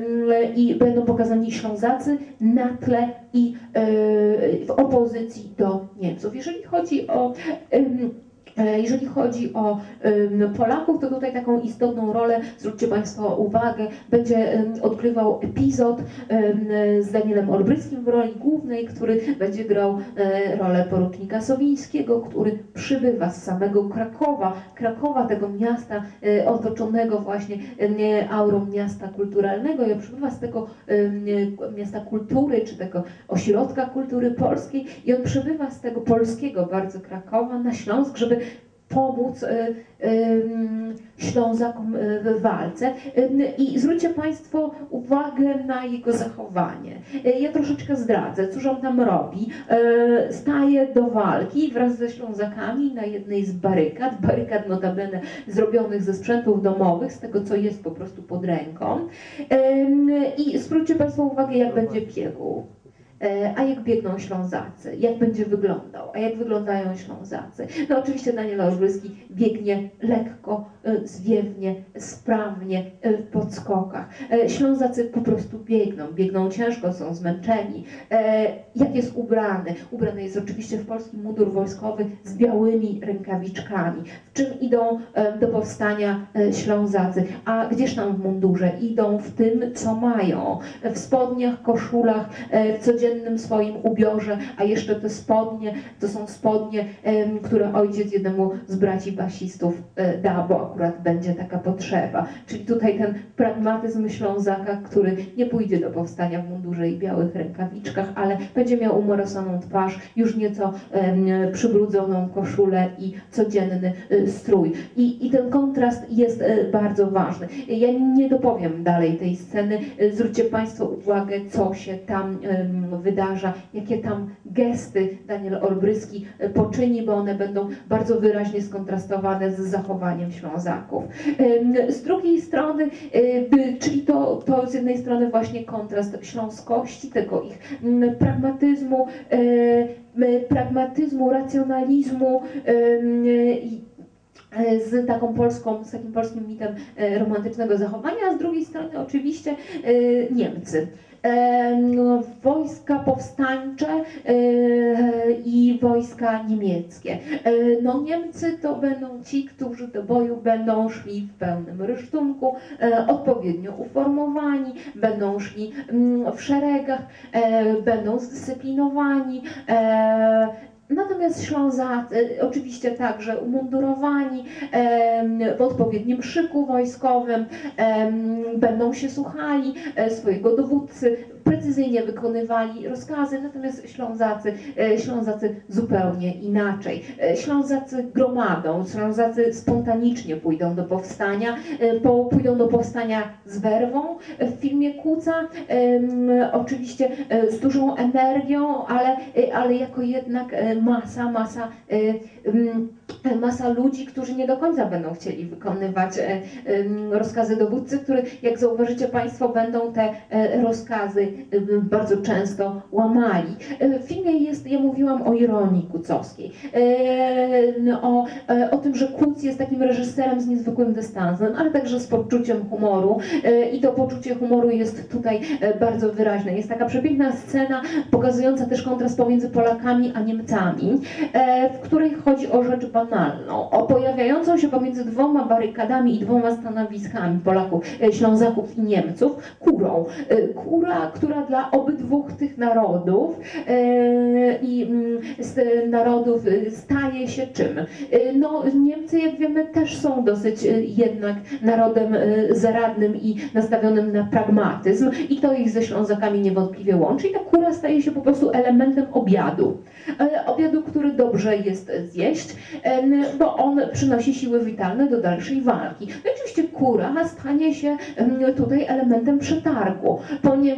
I będą pokazani Ślązacy na tle i e, w opozycji do Niemców. Jeżeli chodzi o E, Jeżeli chodzi o Polaków, to tutaj taką istotną rolę, zwróćcie Państwo uwagę, będzie odgrywał epizod z Danielem Olbryckim w roli głównej, który będzie grał e, rolę porucznika Sowińskiego, który przybywa z samego Krakowa, Krakowa, tego miasta e, otoczonego właśnie aurą miasta kulturalnego. Ja przybywa z tego miasta kultury, czy tego ośrodka kultury polskiej i on przybywa z tego polskiego bardzo Krakowa na Śląsk, żeby pomóc y, ym, Ślązakom y, w walce. I zwróćcie Państwo uwagę na jego zachowanie. Y, Ja troszeczkę zdradzę, cóż on tam robi. Y, Staje do walki wraz ze Ślązakami na jednej z barykad, barykad notabene zrobionych ze sprzętów domowych, z tego co jest po prostu pod ręką. I zwróćcie Państwo uwagę, jak będzie biegł. E, A jak biegną Ślązacy? Jak będzie wyglądał? A jak wyglądają Ślązacy? No oczywiście Daniel Olbryski biegnie lekko, e, zwiewnie, sprawnie, e, w podskokach. Ślązacy po prostu biegną, biegną ciężko, są zmęczeni. Jak jest ubrany? Ubrany jest oczywiście w polski mundur wojskowy z białymi rękawiczkami. W czym idą do powstania Ślązacy? A gdzież tam w mundurze? Idą w tym, co mają. W spodniach, koszulach, w codziennym swoim ubiorze, a jeszcze te spodnie, to są spodnie, które ojciec jednemu z braci basistów e, da, bo akurat będzie taka potrzeba. Czyli tutaj ten pragmatyzm Ślązaka, który nie pójdzie do powstania w mundurze i białych rękawiczkach, ale będzie miał umorosoną twarz, już nieco przybrudzoną koszulę i codzienny e, strój. I, I ten kontrast jest e, bardzo ważny. Ja nie dopowiem dalej tej sceny. Zwróćcie Państwo uwagę, co się tam wydarza, jakie tam gesty Daniel Olbryski e, poczyni, bo one będą bardzo wyraźnie skontrastowane z zachowaniem Ślązaków. Z drugiej strony, e, czyli to, to z jednej strony właśnie kontrast śląskości, tego ich pragmatyzmu, e, pragmatyzmu, racjonalizmu z taką polską, z takim polskim mitem romantycznego zachowania, a z drugiej strony oczywiście Niemcy. Wojska powstańcze e, i wojska niemieckie. E, No Niemcy to będą ci, którzy do boju będą szli w pełnym rysztunku, e, odpowiednio uformowani, będą szli mm, w szeregach, będą zdyscyplinowani, Natomiast Ślązacy, oczywiście także umundurowani w odpowiednim szyku wojskowym, będą się słuchali e, swojego dowódcy, precyzyjnie wykonywali rozkazy, natomiast Ślązacy, e, Ślązacy zupełnie inaczej. E, Ślązacy gromadą, Ślązacy spontanicznie pójdą do powstania, e, pójdą do powstania z werwą w filmie Kuca, oczywiście z dużą energią, ale, ale jako jednak masa, masa, masa ludzi, którzy nie do końca będą chcieli wykonywać e, rozkazy dowódcy, który, jak zauważycie Państwo, będą te e, rozkazy bardzo często łamali. E, W filmie jest, ja mówiłam o ironii kucowskiej, o, o tym, że Kuc jest takim reżyserem z niezwykłym dystansem, ale także z poczuciem humoru i to poczucie humoru jest tutaj bardzo wyraźne. Jest taka przepiękna scena pokazująca też kontrast pomiędzy Polakami a Niemcami, w której chodzi o rzecz banalną, o pojawiającą się pomiędzy dwoma barykadami i dwoma stanowiskami Polaków, e, Ślązaków i Niemców kurą. E, Kura, która dla obydwu tych narodów e, i mm, z narodów staje się czym? No, Niemcy, jak wiemy, też są dosyć jednak narodem zaradnym i nastawionym na pragmatyzm i to ich ze Ślązakami niewątpliwie łączy i ta kura staje się po prostu elementem obiadu. E, Obiadu, który dobrze jest zjeść, bo on przynosi siły witalne do dalszej walki. No oczywiście kura stanie się tutaj elementem przetargu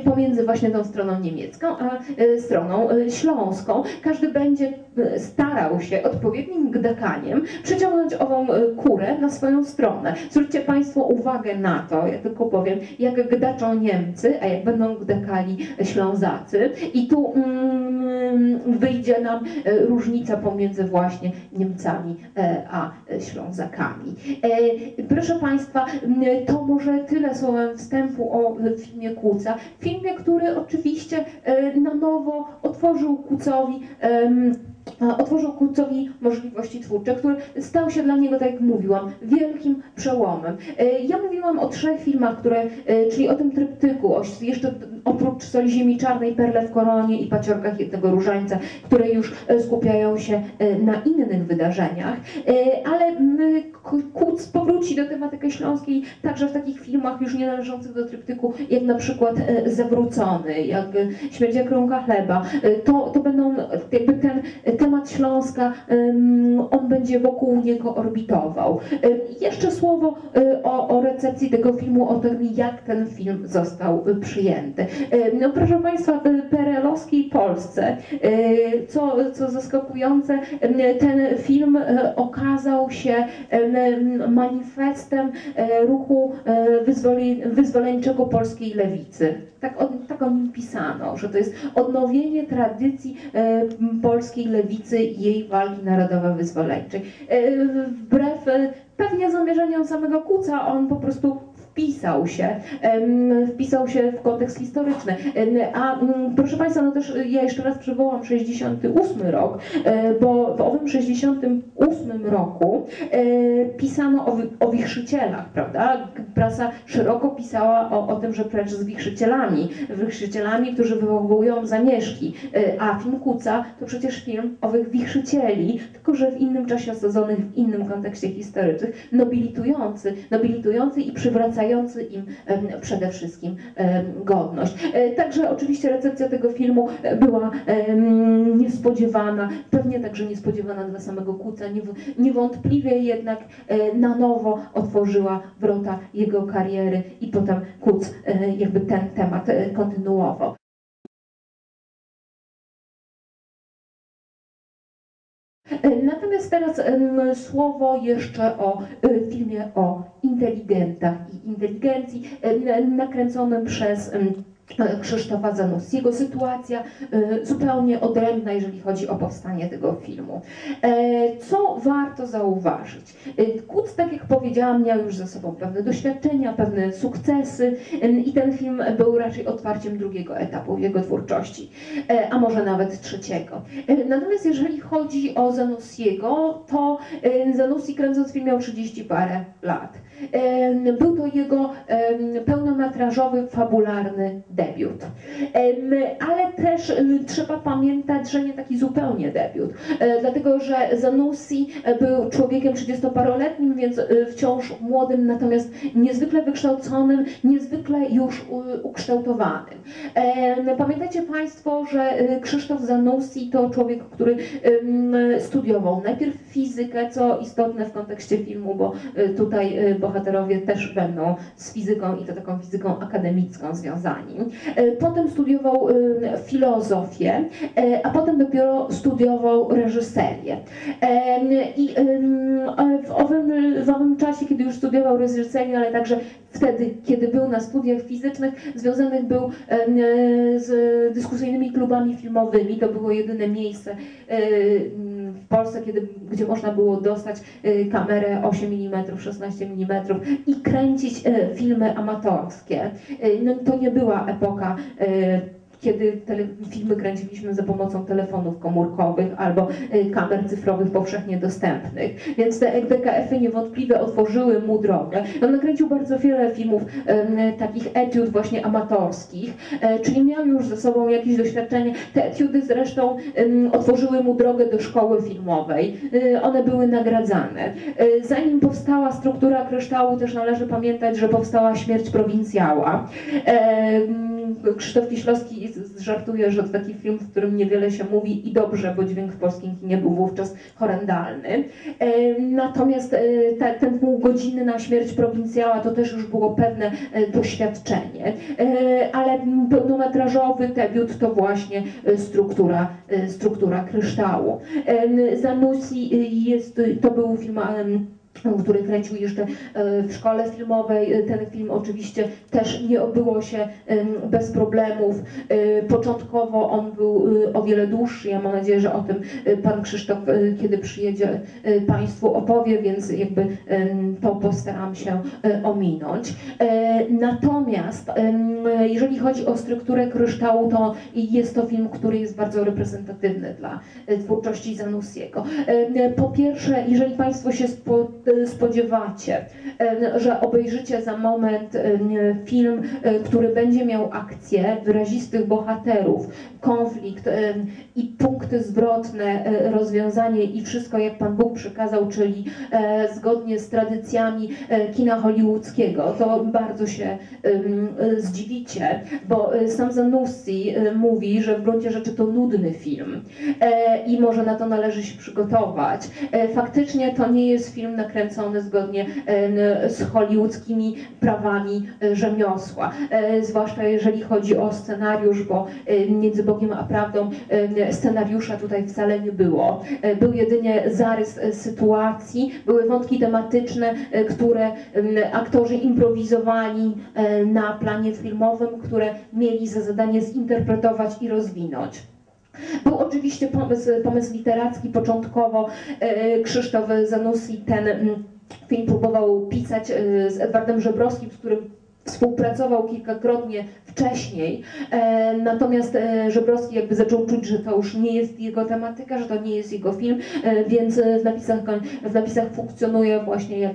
pomiędzy właśnie tą stroną niemiecką a e, stroną e, śląską. Każdy będzie starał się odpowiednim gdakaniem przyciągnąć ową kurę na swoją stronę. Zwróćcie Państwo uwagę na to, ja tylko powiem, jak gdaczą Niemcy, a jak będą gdakali Ślązacy. I tu mm, wyjdzie nam e, różnica pomiędzy właśnie Niemcami e, a Ślązakami. E, Proszę Państwa, to może tyle słowem wstępu o filmie Kuca. Filmie, który oczywiście na nowo otworzył Kucowi otworzył Kucowi możliwości twórcze, który stał się dla niego, tak jak mówiłam, wielkim przełomem. E, Ja mówiłam o trzech filmach, które, e, czyli o tym tryptyku, o, jeszcze oprócz Soli Ziemi Czarnej, Perle w koronie i Paciorkach jednego różańca, które już e, skupiają się na innych wydarzeniach, ale Kuc powróci do tematyki śląskiej także w takich filmach już nie należących do tryptyku, jak na przykład Zawrócony, jak Śmierć jak chleba. To, to będą jakby ten temat Śląska, on będzie wokół niego orbitował. Jeszcze słowo e, o, o recepcji tego filmu, o tym, jak ten film został e, przyjęty. No, proszę Państwa, w PRL-owskiej Polsce, e, co, co zaskakujące, ten film okazał się em, manifestem ruchu wyzwoleńczego polskiej lewicy. Tak tak o nim pisano, że to jest odnowienie tradycji polskiej lewicy i jej walki narodowo-wyzwoleńczej. Wbrew e, pewnie zamierzeniom samego Kuca, on po prostu wpisał się, wpisał się w kontekst historyczny. A mm, proszę Państwa, no też ja jeszcze raz przywołam 68 rok, e, bo w owym 68 roku e, pisano o, o wichrzycielach, prawda? Prasa szeroko pisała o, o tym, że precz z wichrzycielami, wichrzycielami, którzy wywołują zamieszki. E, A film Kuca to przecież film owych wichrzycieli, tylko że w innym czasie osadzonych, w innym kontekście historycznym, nobilitujący, nobilitujący i przywracający im em, przede wszystkim godność. E, Także oczywiście recepcja tego filmu e, była niespodziewana, pewnie także niespodziewana dla samego Kuca, Niew- niewątpliwie jednak e, na nowo otworzyła wrota jego kariery i potem Kuc jakby ten temat kontynuował. Natomiast teraz słowo jeszcze o e, filmie o inteligentach i inteligencji em, nakręconym przez Krzysztofa Zanussiego. Sytuacja e, zupełnie odrębna, jeżeli chodzi o powstanie tego filmu. E, Co warto zauważyć? E, Kuc, tak jak powiedziałam, miał już za sobą pewne doświadczenia, pewne sukcesy em, i ten film był raczej otwarciem drugiego etapu jego twórczości, e, a może nawet trzeciego. E, Natomiast jeżeli chodzi o Zanussiego, to Zanussi kręcąc film miał 30 parę lat. Był to jego pełnometrażowy, fabularny debiut. Ale też em, trzeba pamiętać, że nie taki zupełnie debiut, e, dlatego że Zanussi e, był człowiekiem 30-paroletnim, więc e, wciąż młodym, natomiast niezwykle wykształconym, niezwykle już ukształtowanym. Pamiętajcie Państwo, że Krzysztof Zanussi to człowiek, który studiował najpierw fizykę, co istotne w kontekście filmu, bo tutaj bohaterowie też będą z fizyką i to taką fizyką akademicką związani. E, Potem studiował e, filozofię, e, a potem dopiero studiował reżyserię. Em, I e, w owym, w owym czasie, kiedy już studiował reżyserię, ale także wtedy, kiedy był na studiach fizycznych, związanych był e, z dyskusyjnymi klubami filmowymi. To było jedyne miejsce e, w Polsce, kiedy, gdzie można było dostać e, kamerę 8 mm, 16 mm i kręcić e, filmy amatorskie. E, No, to nie była epoka kiedy filmy kręciliśmy za pomocą telefonów komórkowych albo e, kamer cyfrowych powszechnie dostępnych. Więc te DKF-y niewątpliwie otworzyły mu drogę. On nakręcił bardzo wiele filmów takich etiud właśnie amatorskich, e, czyli miał już ze sobą jakieś doświadczenie. Te etiudy zresztą otworzyły mu drogę do szkoły filmowej. E, One były nagradzane. E, Zanim powstała struktura kryształu, też należy pamiętać, że powstała śmierć prowincjała. Krzysztof Kieślowski z- żartuje, że to taki film, w którym niewiele się mówi i dobrze, bo dźwięk w polskim kinie był wówczas horrendalny. Natomiast e, ten pół godziny na śmierć prowincjała to też już było pewne e, doświadczenie. E, Ale pełnometrażowy debiut to właśnie struktura, struktura kryształu. Zanussi jest, to był film który kręcił jeszcze w szkole filmowej. Ten film oczywiście też nie obyło się bez problemów. Początkowo on był o wiele dłuższy. Ja mam nadzieję, że o tym pan Krzysztof, kiedy przyjedzie, Państwu opowie, więc jakby to postaram się ominąć. Natomiast jeżeli chodzi o strukturę kryształu, to jest to film, który jest bardzo reprezentatywny dla twórczości Zanussiego. Po pierwsze, jeżeli Państwo się spodziewacie, że obejrzycie za moment film, który będzie miał akcję wyrazistych bohaterów, konflikt i punkty zwrotne, rozwiązanie i wszystko jak Pan Bóg przykazał, czyli zgodnie z tradycjami kina hollywoodzkiego, to bardzo się zdziwicie, bo sam Zanussi mówi, że w gruncie rzeczy to nudny film i może na to należy się przygotować. Faktycznie to nie jest film nakręcony zgodnie z hollywoodzkimi prawami rzemiosła, zwłaszcza jeżeli chodzi o scenariusz, bo między Bogiem a prawdą scenariusza tutaj wcale nie było. Był jedynie zarys sytuacji, były wątki tematyczne, które aktorzy improwizowali na planie filmowym, które mieli za zadanie zinterpretować i rozwinąć. Był oczywiście pomysł, pomysł literacki początkowo. Krzysztof Zanussi ten film próbował pisać z Edwardem Żebrowskim, z którym współpracował kilkakrotnie wcześniej, e, natomiast e, Żebrowski jakby zaczął czuć, że to już nie jest jego tematyka, że to nie jest jego film, e, więc w napisach, w napisach funkcjonuje właśnie jak,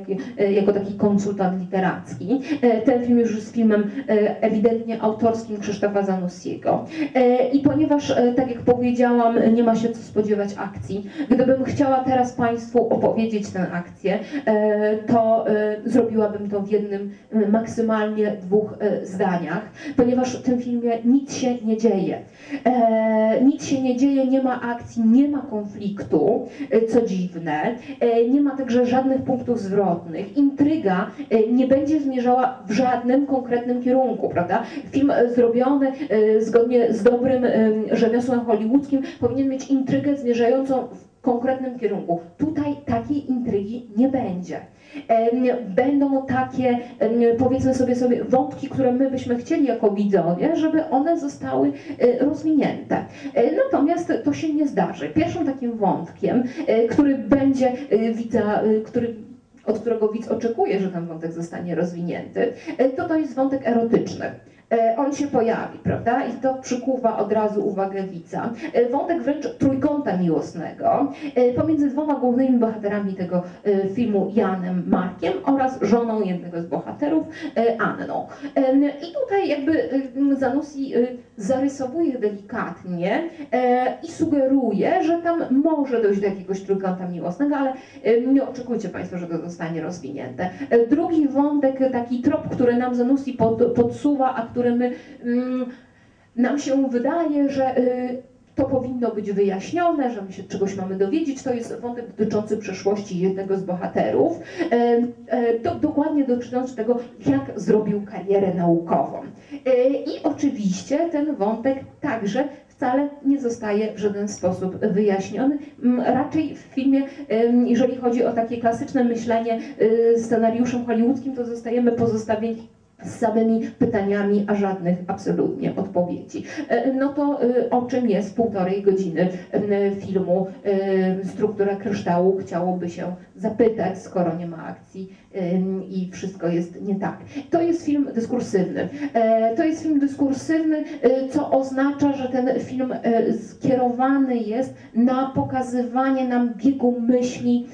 jako taki konsultant literacki. Ten film już jest filmem ewidentnie autorskim Krzysztofa Zanussiego. I ponieważ, tak jak powiedziałam, nie ma się co spodziewać akcji, gdybym chciała teraz Państwu opowiedzieć tę akcję, to zrobiłabym to w jednym maksymalnie dwóch zdaniach, ponieważ w tym filmie nic się nie dzieje. E, nic się nie dzieje, nie ma akcji, nie ma konfliktu, e, co dziwne, e, nie ma także żadnych punktów zwrotnych. Intryga e, nie będzie zmierzała w żadnym konkretnym kierunku, prawda? Film e, zrobiony e, zgodnie z dobrym rzemiosłem hollywoodzkim powinien mieć intrygę zmierzającą w konkretnym kierunku. Tutaj takiej intrygi nie będzie będą takie, powiedzmy sobie, sobie wątki, które my byśmy chcieli jako widzowie, żeby one zostały e, rozwinięte. E, natomiast to się nie zdarzy. Pierwszym takim wątkiem, e, który będzie widza, który od którego widz oczekuje, że ten wątek zostanie rozwinięty, to to jest wątek erotyczny. E, on się pojawi, prawda? I to przykuwa od razu uwagę widza. E, wątek wręcz trójkąta miłosnego e, pomiędzy dwoma głównymi bohaterami tego filmu, Janem Markiem oraz żoną jednego z bohaterów, Anną. I tutaj jakby Zanussi zarysowuje delikatnie i sugeruje, że tam może dojść do jakiegoś trójkąta miłosnego, ale nie oczekujcie Państwo, że to zostanie rozwinięte. Drugi wątek, taki trop, który nam Zanussi pod, podsuwa, a który my, mm, nam się wydaje, że to powinno być wyjaśnione, że my się czegoś mamy dowiedzieć. To jest wątek dotyczący przeszłości jednego z bohaterów, e, e, do, dokładnie dotyczący tego, jak zrobił karierę naukową. E, I oczywiście ten wątek także wcale nie zostaje w żaden sposób wyjaśniony. Raczej w filmie, jeżeli chodzi o takie klasyczne myślenie scenariuszem hollywoodzkim, to zostajemy pozostawieni z samymi pytaniami, a żadnych absolutnie odpowiedzi. E, no to e, o czym jest półtorej godziny filmu Struktura kryształu chciałoby się zapytać, skoro nie ma akcji i wszystko jest nie tak. To jest film dyskursywny. E, to jest film dyskursywny, co oznacza, że ten film skierowany jest na pokazywanie nam biegu myśli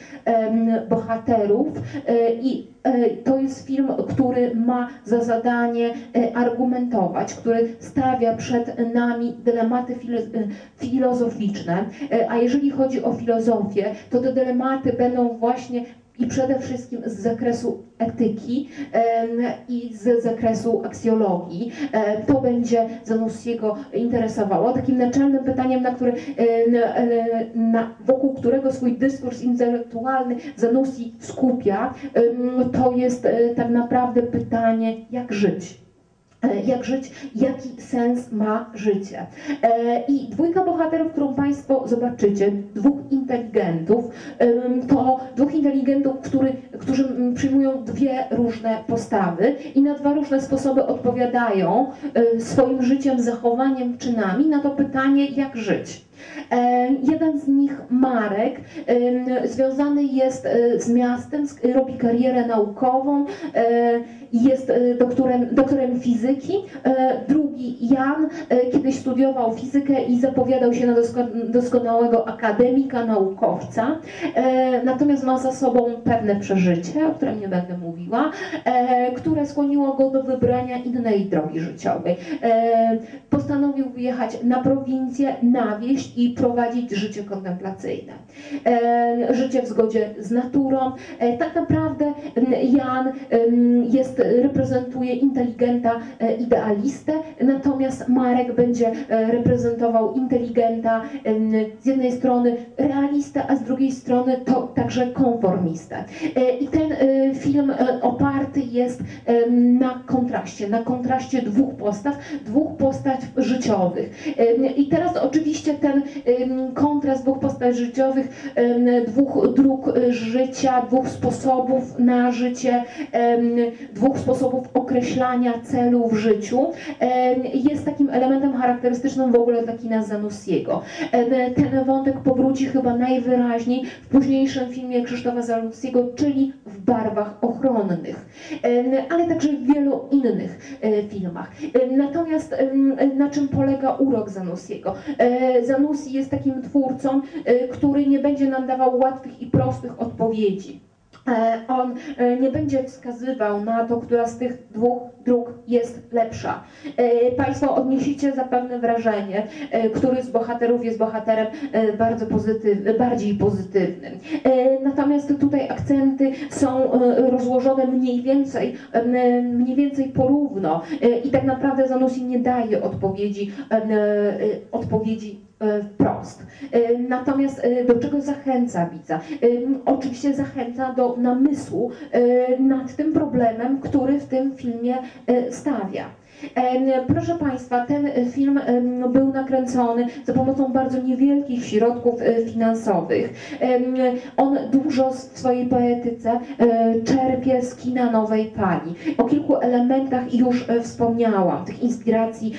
bohaterów i E, to jest film, który ma za zadanie e, argumentować, który stawia przed nami dylematy e, filozoficzne. A jeżeli chodzi o filozofię, to te dylematy będą właśnie i przede wszystkim z zakresu etyki i z zakresu aksjologii. E, to będzie Zanussiego interesowało. Takim naczelnym pytaniem, na który, na, wokół którego swój dyskurs intelektualny Zanussi skupia, to jest e, tak naprawdę pytanie, jak żyć e, jak żyć, jaki sens ma życie. E, I dwójka bohaterów, którą Państwo zobaczycie, dwóch inteligentów, to dwóch inteligentów, który, którzy mm, przyjmują dwie różne postawy i na dwa różne sposoby odpowiadają e, swoim życiem, zachowaniem, czynami na to pytanie, jak żyć. E, Jeden z nich, Marek, związany jest e, z miastem, robi karierę naukową, e, jest e, doktorem, doktorem fizyki. E, Drugi, Jan, e, kiedyś studiował fizykę i zapowiadał się na dosko- doskonałego akademika, naukowca. Natomiast ma za sobą pewne przeżycie, o którym nie będę mówiła, które skłoniło go do wybrania innej drogi życiowej. Postanowił wyjechać na prowincję, na wieś i prowadzić życie kontemplacyjne. Życie w zgodzie z naturą. Tak naprawdę Jan em, jest, reprezentuje inteligenta, e, idealistę, natomiast Marek będzie e, reprezentował inteligenta z jednej strony realistę, a z drugiej strony to także konformistę. E, I ten e, film e, oparty jest na kontraście, na kontraście dwóch postaw, dwóch postaw życiowych. I teraz oczywiście ten kontrast dwóch postaw życiowych, dwóch dróg e, życia, dwóch sposobów na życie, em, dwóch sposobów określania celu w życiu jest takim elementem charakterystycznym w ogóle dla kina Zanussiego. Ten wątek powróci chyba najwyraźniej w późniejszym filmie Krzysztofa Zanussiego, czyli w barwach ochronnych, ale także w wielu innych e, filmach. Natomiast na czym polega urok Zanussiego? E, Zanussi jest takim twórcą, e, który nie będzie nam dawał łatwych i prostych odpowiedzi. E, On e, nie będzie wskazywał na to, która z tych dwóch dróg jest lepsza. E, Państwo odniesiecie zapewne wrażenie, który z bohaterów jest bohaterem bardzo pozytyw, bardziej pozytywnym. Natomiast tutaj akcenty są rozłożone mniej więcej, mniej więcej porówno i tak naprawdę Zanussi nie daje odpowiedzi, odpowiedzi wprost. E, Natomiast e, do czego zachęca widza? E, Oczywiście zachęca do namysłu e, nad tym problemem, który w tym filmie e, stawia. Proszę Państwa, ten e, film był nakręcony za pomocą bardzo niewielkich środków e, finansowych. On dużo w swojej poetyce e, czerpie z kina nowej fali. O kilku elementach już wspomniałam, tych inspiracji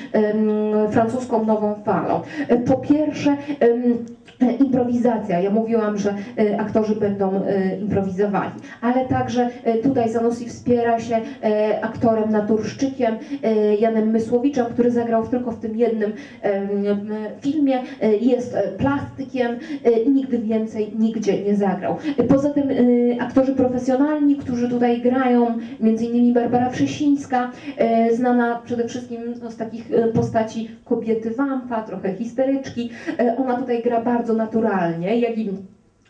francuską nową falą. Po pierwsze, improwizacja. Ja mówiłam, że e, aktorzy będą e, improwizowali, ale także e, tutaj Zanussi wspiera się e, aktorem naturszczykiem e, Janem Mysłowiczem, który zagrał tylko w tym jednym filmie, e, jest e, plastykiem e, i nigdy więcej nigdzie nie zagrał. E, Poza tym e, aktorzy profesjonalni, którzy tutaj grają, innymi Barbara Wrzesińska, e, znana przede wszystkim z takich e, postaci kobiety wampa, trochę histeryczki. E, Ona tutaj gra bardzo naturalnie, jak i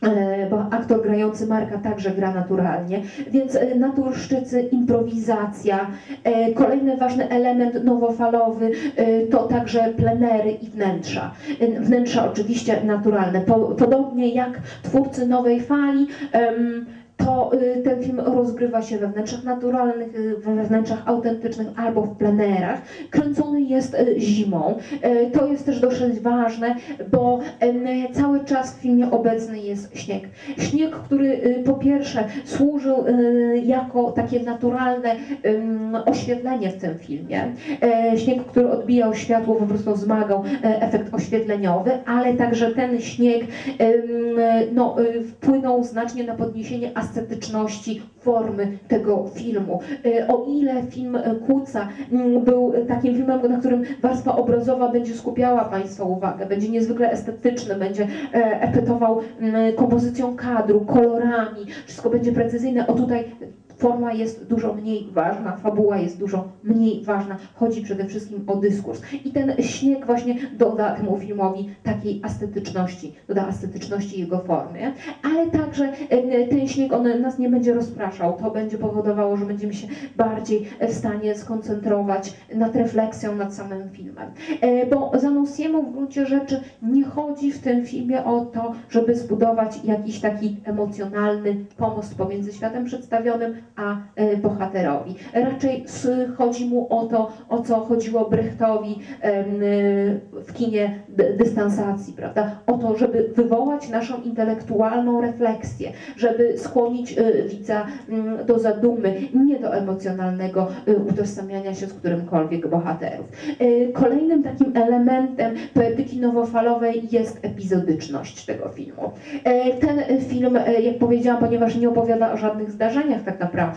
e, bo aktor grający Marka także gra naturalnie, więc e, naturszczycy, improwizacja. E, Kolejny ważny element nowofalowy to także plenery i wnętrza. Wnętrza oczywiście naturalne. Po- Podobnie jak twórcy nowej fali, to y, ten film rozgrywa się we wnętrzach naturalnych, y, we wnętrzach autentycznych albo w plenerach. Kręcony jest y, zimą. To jest też dosyć ważne, bo cały czas w filmie obecny jest śnieg. Śnieg, który po pierwsze służył jako takie naturalne oświetlenie w tym filmie. Śnieg, który odbijał światło, po prostu wzmagał e, efekt oświetleniowy, ale także ten śnieg no, wpłynął znacznie na podniesienie ascetyczności formy tego filmu. E, O ile film Kuca mm, był takim filmem, na którym warstwa obrazowa będzie skupiała Państwa uwagę, będzie niezwykle estetyczny, będzie e, epetował mm, kompozycją kadru, kolorami, wszystko będzie precyzyjne. O tutaj forma jest dużo mniej ważna, fabuła jest dużo mniej ważna. Chodzi przede wszystkim o dyskurs. I ten śnieg właśnie doda temu filmowi takiej ascetyczności, doda ascetyczności jego formy, ale także ten śnieg on nas nie będzie rozpraszał. To będzie powodowało, że będziemy się bardziej w stanie skoncentrować nad refleksją nad samym filmem. E, Bo Zanussiemu w gruncie rzeczy nie chodzi w tym filmie o to, żeby zbudować jakiś taki emocjonalny pomost pomiędzy światem przedstawionym a e, bohaterowi. Raczej chodzi mu o to, o co chodziło Brechtowi e, w kinie dystansacji, prawda? O to, żeby wywołać naszą intelektualną refleksję, żeby skłonić e, widza do zadumy, nie do emocjonalnego utożsamiania się z którymkolwiek bohaterów. Kolejnym takim elementem poetyki nowofalowej jest epizodyczność tego filmu. Ten film, jak powiedziałam, ponieważ nie opowiada o żadnych zdarzeniach tak naprawdę,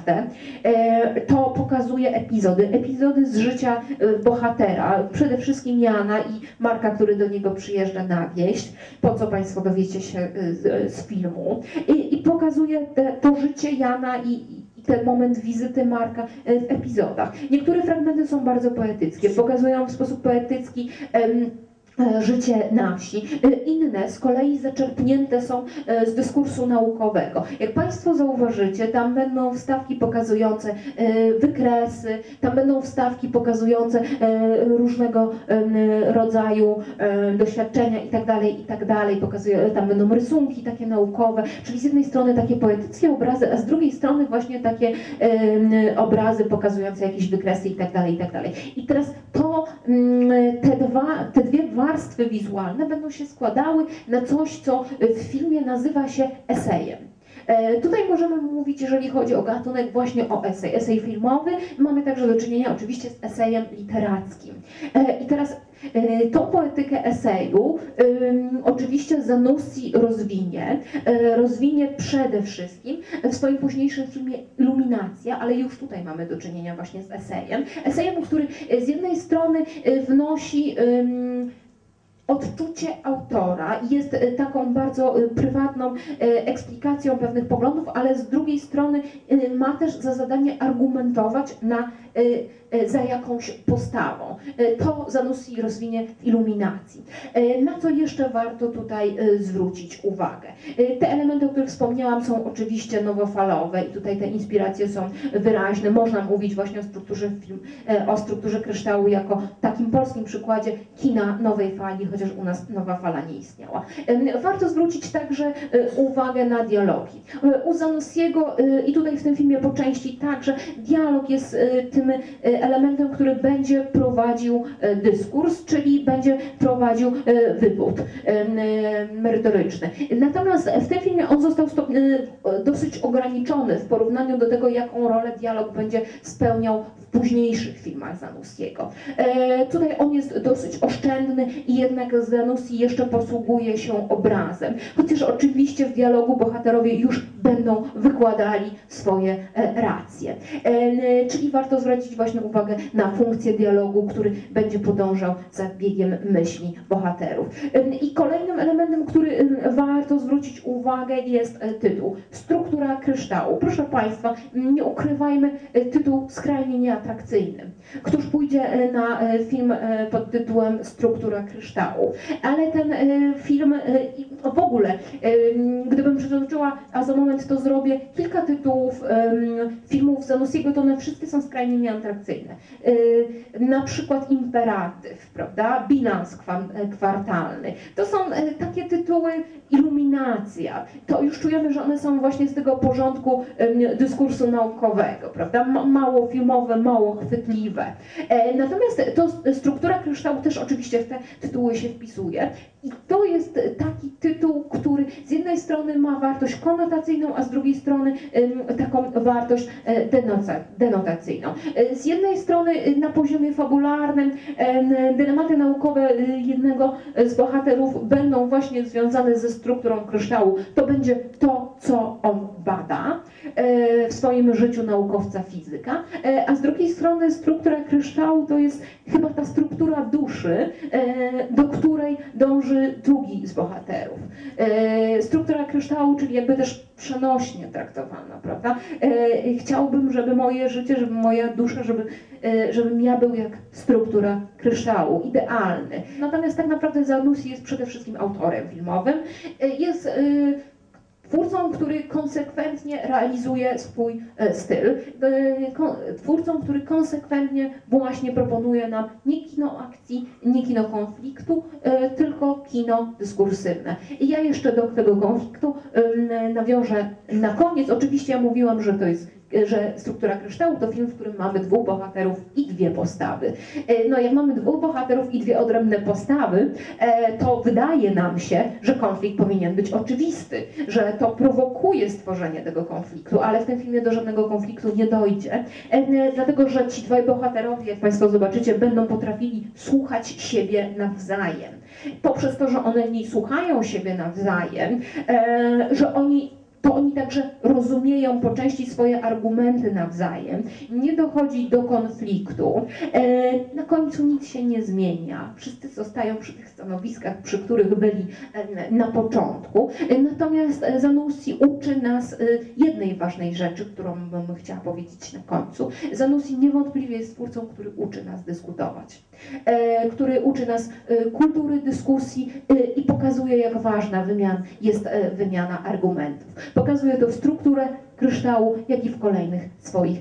e, to pokazuje epizody, epizody z życia e, bohatera, przede wszystkim Jana i Marka, który do niego przyjeżdża na wieść, po co Państwo dowiecie się e, z, z filmu. I, i pokazuje te, to życie Jana i, ten moment wizyty Marka w epizodach. Niektóre fragmenty są bardzo poetyckie, pokazują w sposób poetycki em, życie na wsi. E, Inne z kolei zaczerpnięte są e, z dyskursu naukowego. Jak Państwo zauważycie, tam będą wstawki pokazujące e, wykresy, tam będą wstawki pokazujące e, różnego rodzaju e, doświadczenia i tak dalej, i tak. Pokazuje, tam będą rysunki takie naukowe, czyli z jednej strony takie poetyckie obrazy, a z drugiej strony właśnie takie obrazy pokazujące jakieś wykresy i tak dalej, i teraz to, te, dwa, te dwie warstwy wizualne będą się składały na coś, co w filmie nazywa się esejem. E, Tutaj możemy mówić, jeżeli chodzi o gatunek, właśnie o esej. Esej filmowy. Mamy także do czynienia oczywiście z esejem literackim. E, I teraz e, tą poetykę eseju oczywiście Zanussi rozwinie. Rozwinie przede wszystkim w swoim późniejszym filmie Iluminacja, ale już tutaj mamy do czynienia właśnie z esejem. Esejem, który z jednej strony wnosi odczucie autora jest e, taką bardzo e, prywatną e, eksplikacją pewnych poglądów, ale z drugiej strony ma też za zadanie argumentować na, za jakąś postawą. E, To Zanussi rozwinie w iluminacji. E, Na co jeszcze warto tutaj e, zwrócić uwagę? E, Te elementy, o których wspomniałam, są oczywiście nowofalowe i tutaj te inspiracje są wyraźne. Można mówić właśnie o strukturze film, e, o strukturze kryształu jako takim polskim przykładzie kina nowej fali, chociaż u nas nowa fala nie istniała. Warto zwrócić także e, uwagę na dialogi. E, U Zanussiego e, i tutaj w tym filmie po części także dialog jest e, tym e, elementem, który będzie prowadził e, dyskurs, czyli będzie prowadził e, wywód e, merytoryczny. Natomiast w tym filmie on został dosyć ograniczony w porównaniu do tego, jaką rolę dialog będzie spełniał późniejszych filmach Zanussiego. E, Tutaj on jest dosyć oszczędny i jednak Zanussi jeszcze posługuje się obrazem. Chociaż oczywiście w dialogu bohaterowie już będą wykładali swoje e, racje. E, Czyli warto zwrócić właśnie uwagę na funkcję dialogu, który będzie podążał za biegiem myśli bohaterów. I kolejnym elementem, który warto zwrócić uwagę jest tytuł. Struktura kryształu. Proszę Państwa, nie ukrywajmy, tytuł skrajnie nieatrakcyjny. Któż pójdzie e, na e, film e, pod tytułem Struktura kryształu? Ale ten film w ogóle, gdybym przytoczyła, a za moment to zrobię, kilka tytułów filmów Zanussiego, to one wszystkie są skrajnie nieatrakcyjne. Na przykład Imperatyw, prawda? Bilans kwartalny. To są takie tytuły iluminacja. To już czujemy, że one są właśnie z tego porządku dyskursu naukowego, prawda? Ma- Mało filmowe, mało chwytliwe. E, Natomiast to struktura kryształu też oczywiście w te tytuły się wpisuje. I to jest taki tytuł, który z jednej strony ma wartość konotacyjną, a z drugiej strony taką wartość e, denotacyjną. E, Z jednej strony na poziomie fabularnym em, dylematy naukowe jednego z bohaterów będą właśnie związane ze strukturą kryształu. To będzie to, co on bada w swoim życiu naukowca fizyka, a z drugiej strony struktura kryształu to jest chyba ta struktura duszy, e, do której dąży drugi z bohaterów. E, Struktura kryształu, czyli jakby też przenośnie traktowana, prawda? E, Chciałbym, żeby moje życie, żeby moja dusza, żeby, żebym ja był jak struktura kryształu, idealny. Natomiast tak naprawdę Zanussi jest przede wszystkim autorem filmowym. Jest twórcą, który konsekwentnie realizuje swój e, styl, E, twórcą, który konsekwentnie właśnie proponuje nam nie kino akcji, nie kino konfliktu, e, tylko kino dyskursywne. I ja jeszcze do tego konfliktu nawiążę na koniec. Oczywiście ja mówiłam, że to jest że struktura kryształu to film, w którym mamy dwóch bohaterów i dwie postawy. E, No jak mamy dwóch bohaterów i dwie odrębne postawy, e, to wydaje nam się, że konflikt powinien być oczywisty, że to prowokuje stworzenie tego konfliktu, ale w tym filmie do żadnego konfliktu nie dojdzie, e, dlatego że ci dwaj bohaterowie, jak Państwo zobaczycie, będą potrafili słuchać siebie nawzajem. Poprzez to, że one nie słuchają siebie nawzajem, że oni to oni także rozumieją po części swoje argumenty nawzajem. Nie dochodzi do konfliktu. E, Na końcu nic się nie zmienia. Wszyscy zostają przy tych stanowiskach, przy których byli e, na początku. E, Natomiast Zanussi uczy nas jednej ważnej rzeczy, którą bym chciała powiedzieć na końcu. Zanussi niewątpliwie jest twórcą, który uczy nas dyskutować. Który uczy nas kultury dyskusji i pokazuje, jak ważna wymian, jest wymiana argumentów. Pokazuje to w strukturę kryształu, jak i w kolejnych swoich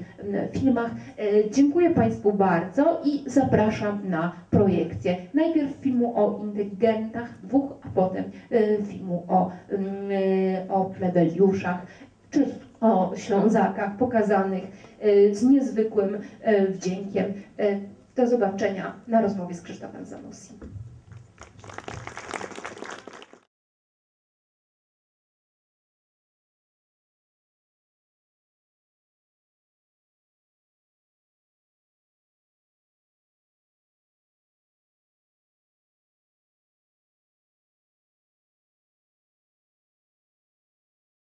filmach. E, Dziękuję Państwu bardzo i zapraszam na projekcję. Najpierw filmu o inteligentach, dwóch, a potem e, filmu o, e, o plebeliuszach, czy o Ślązakach pokazanych z niezwykłym wdziękiem. Do zobaczenia na rozmowie z Krzysztofem Zanussi.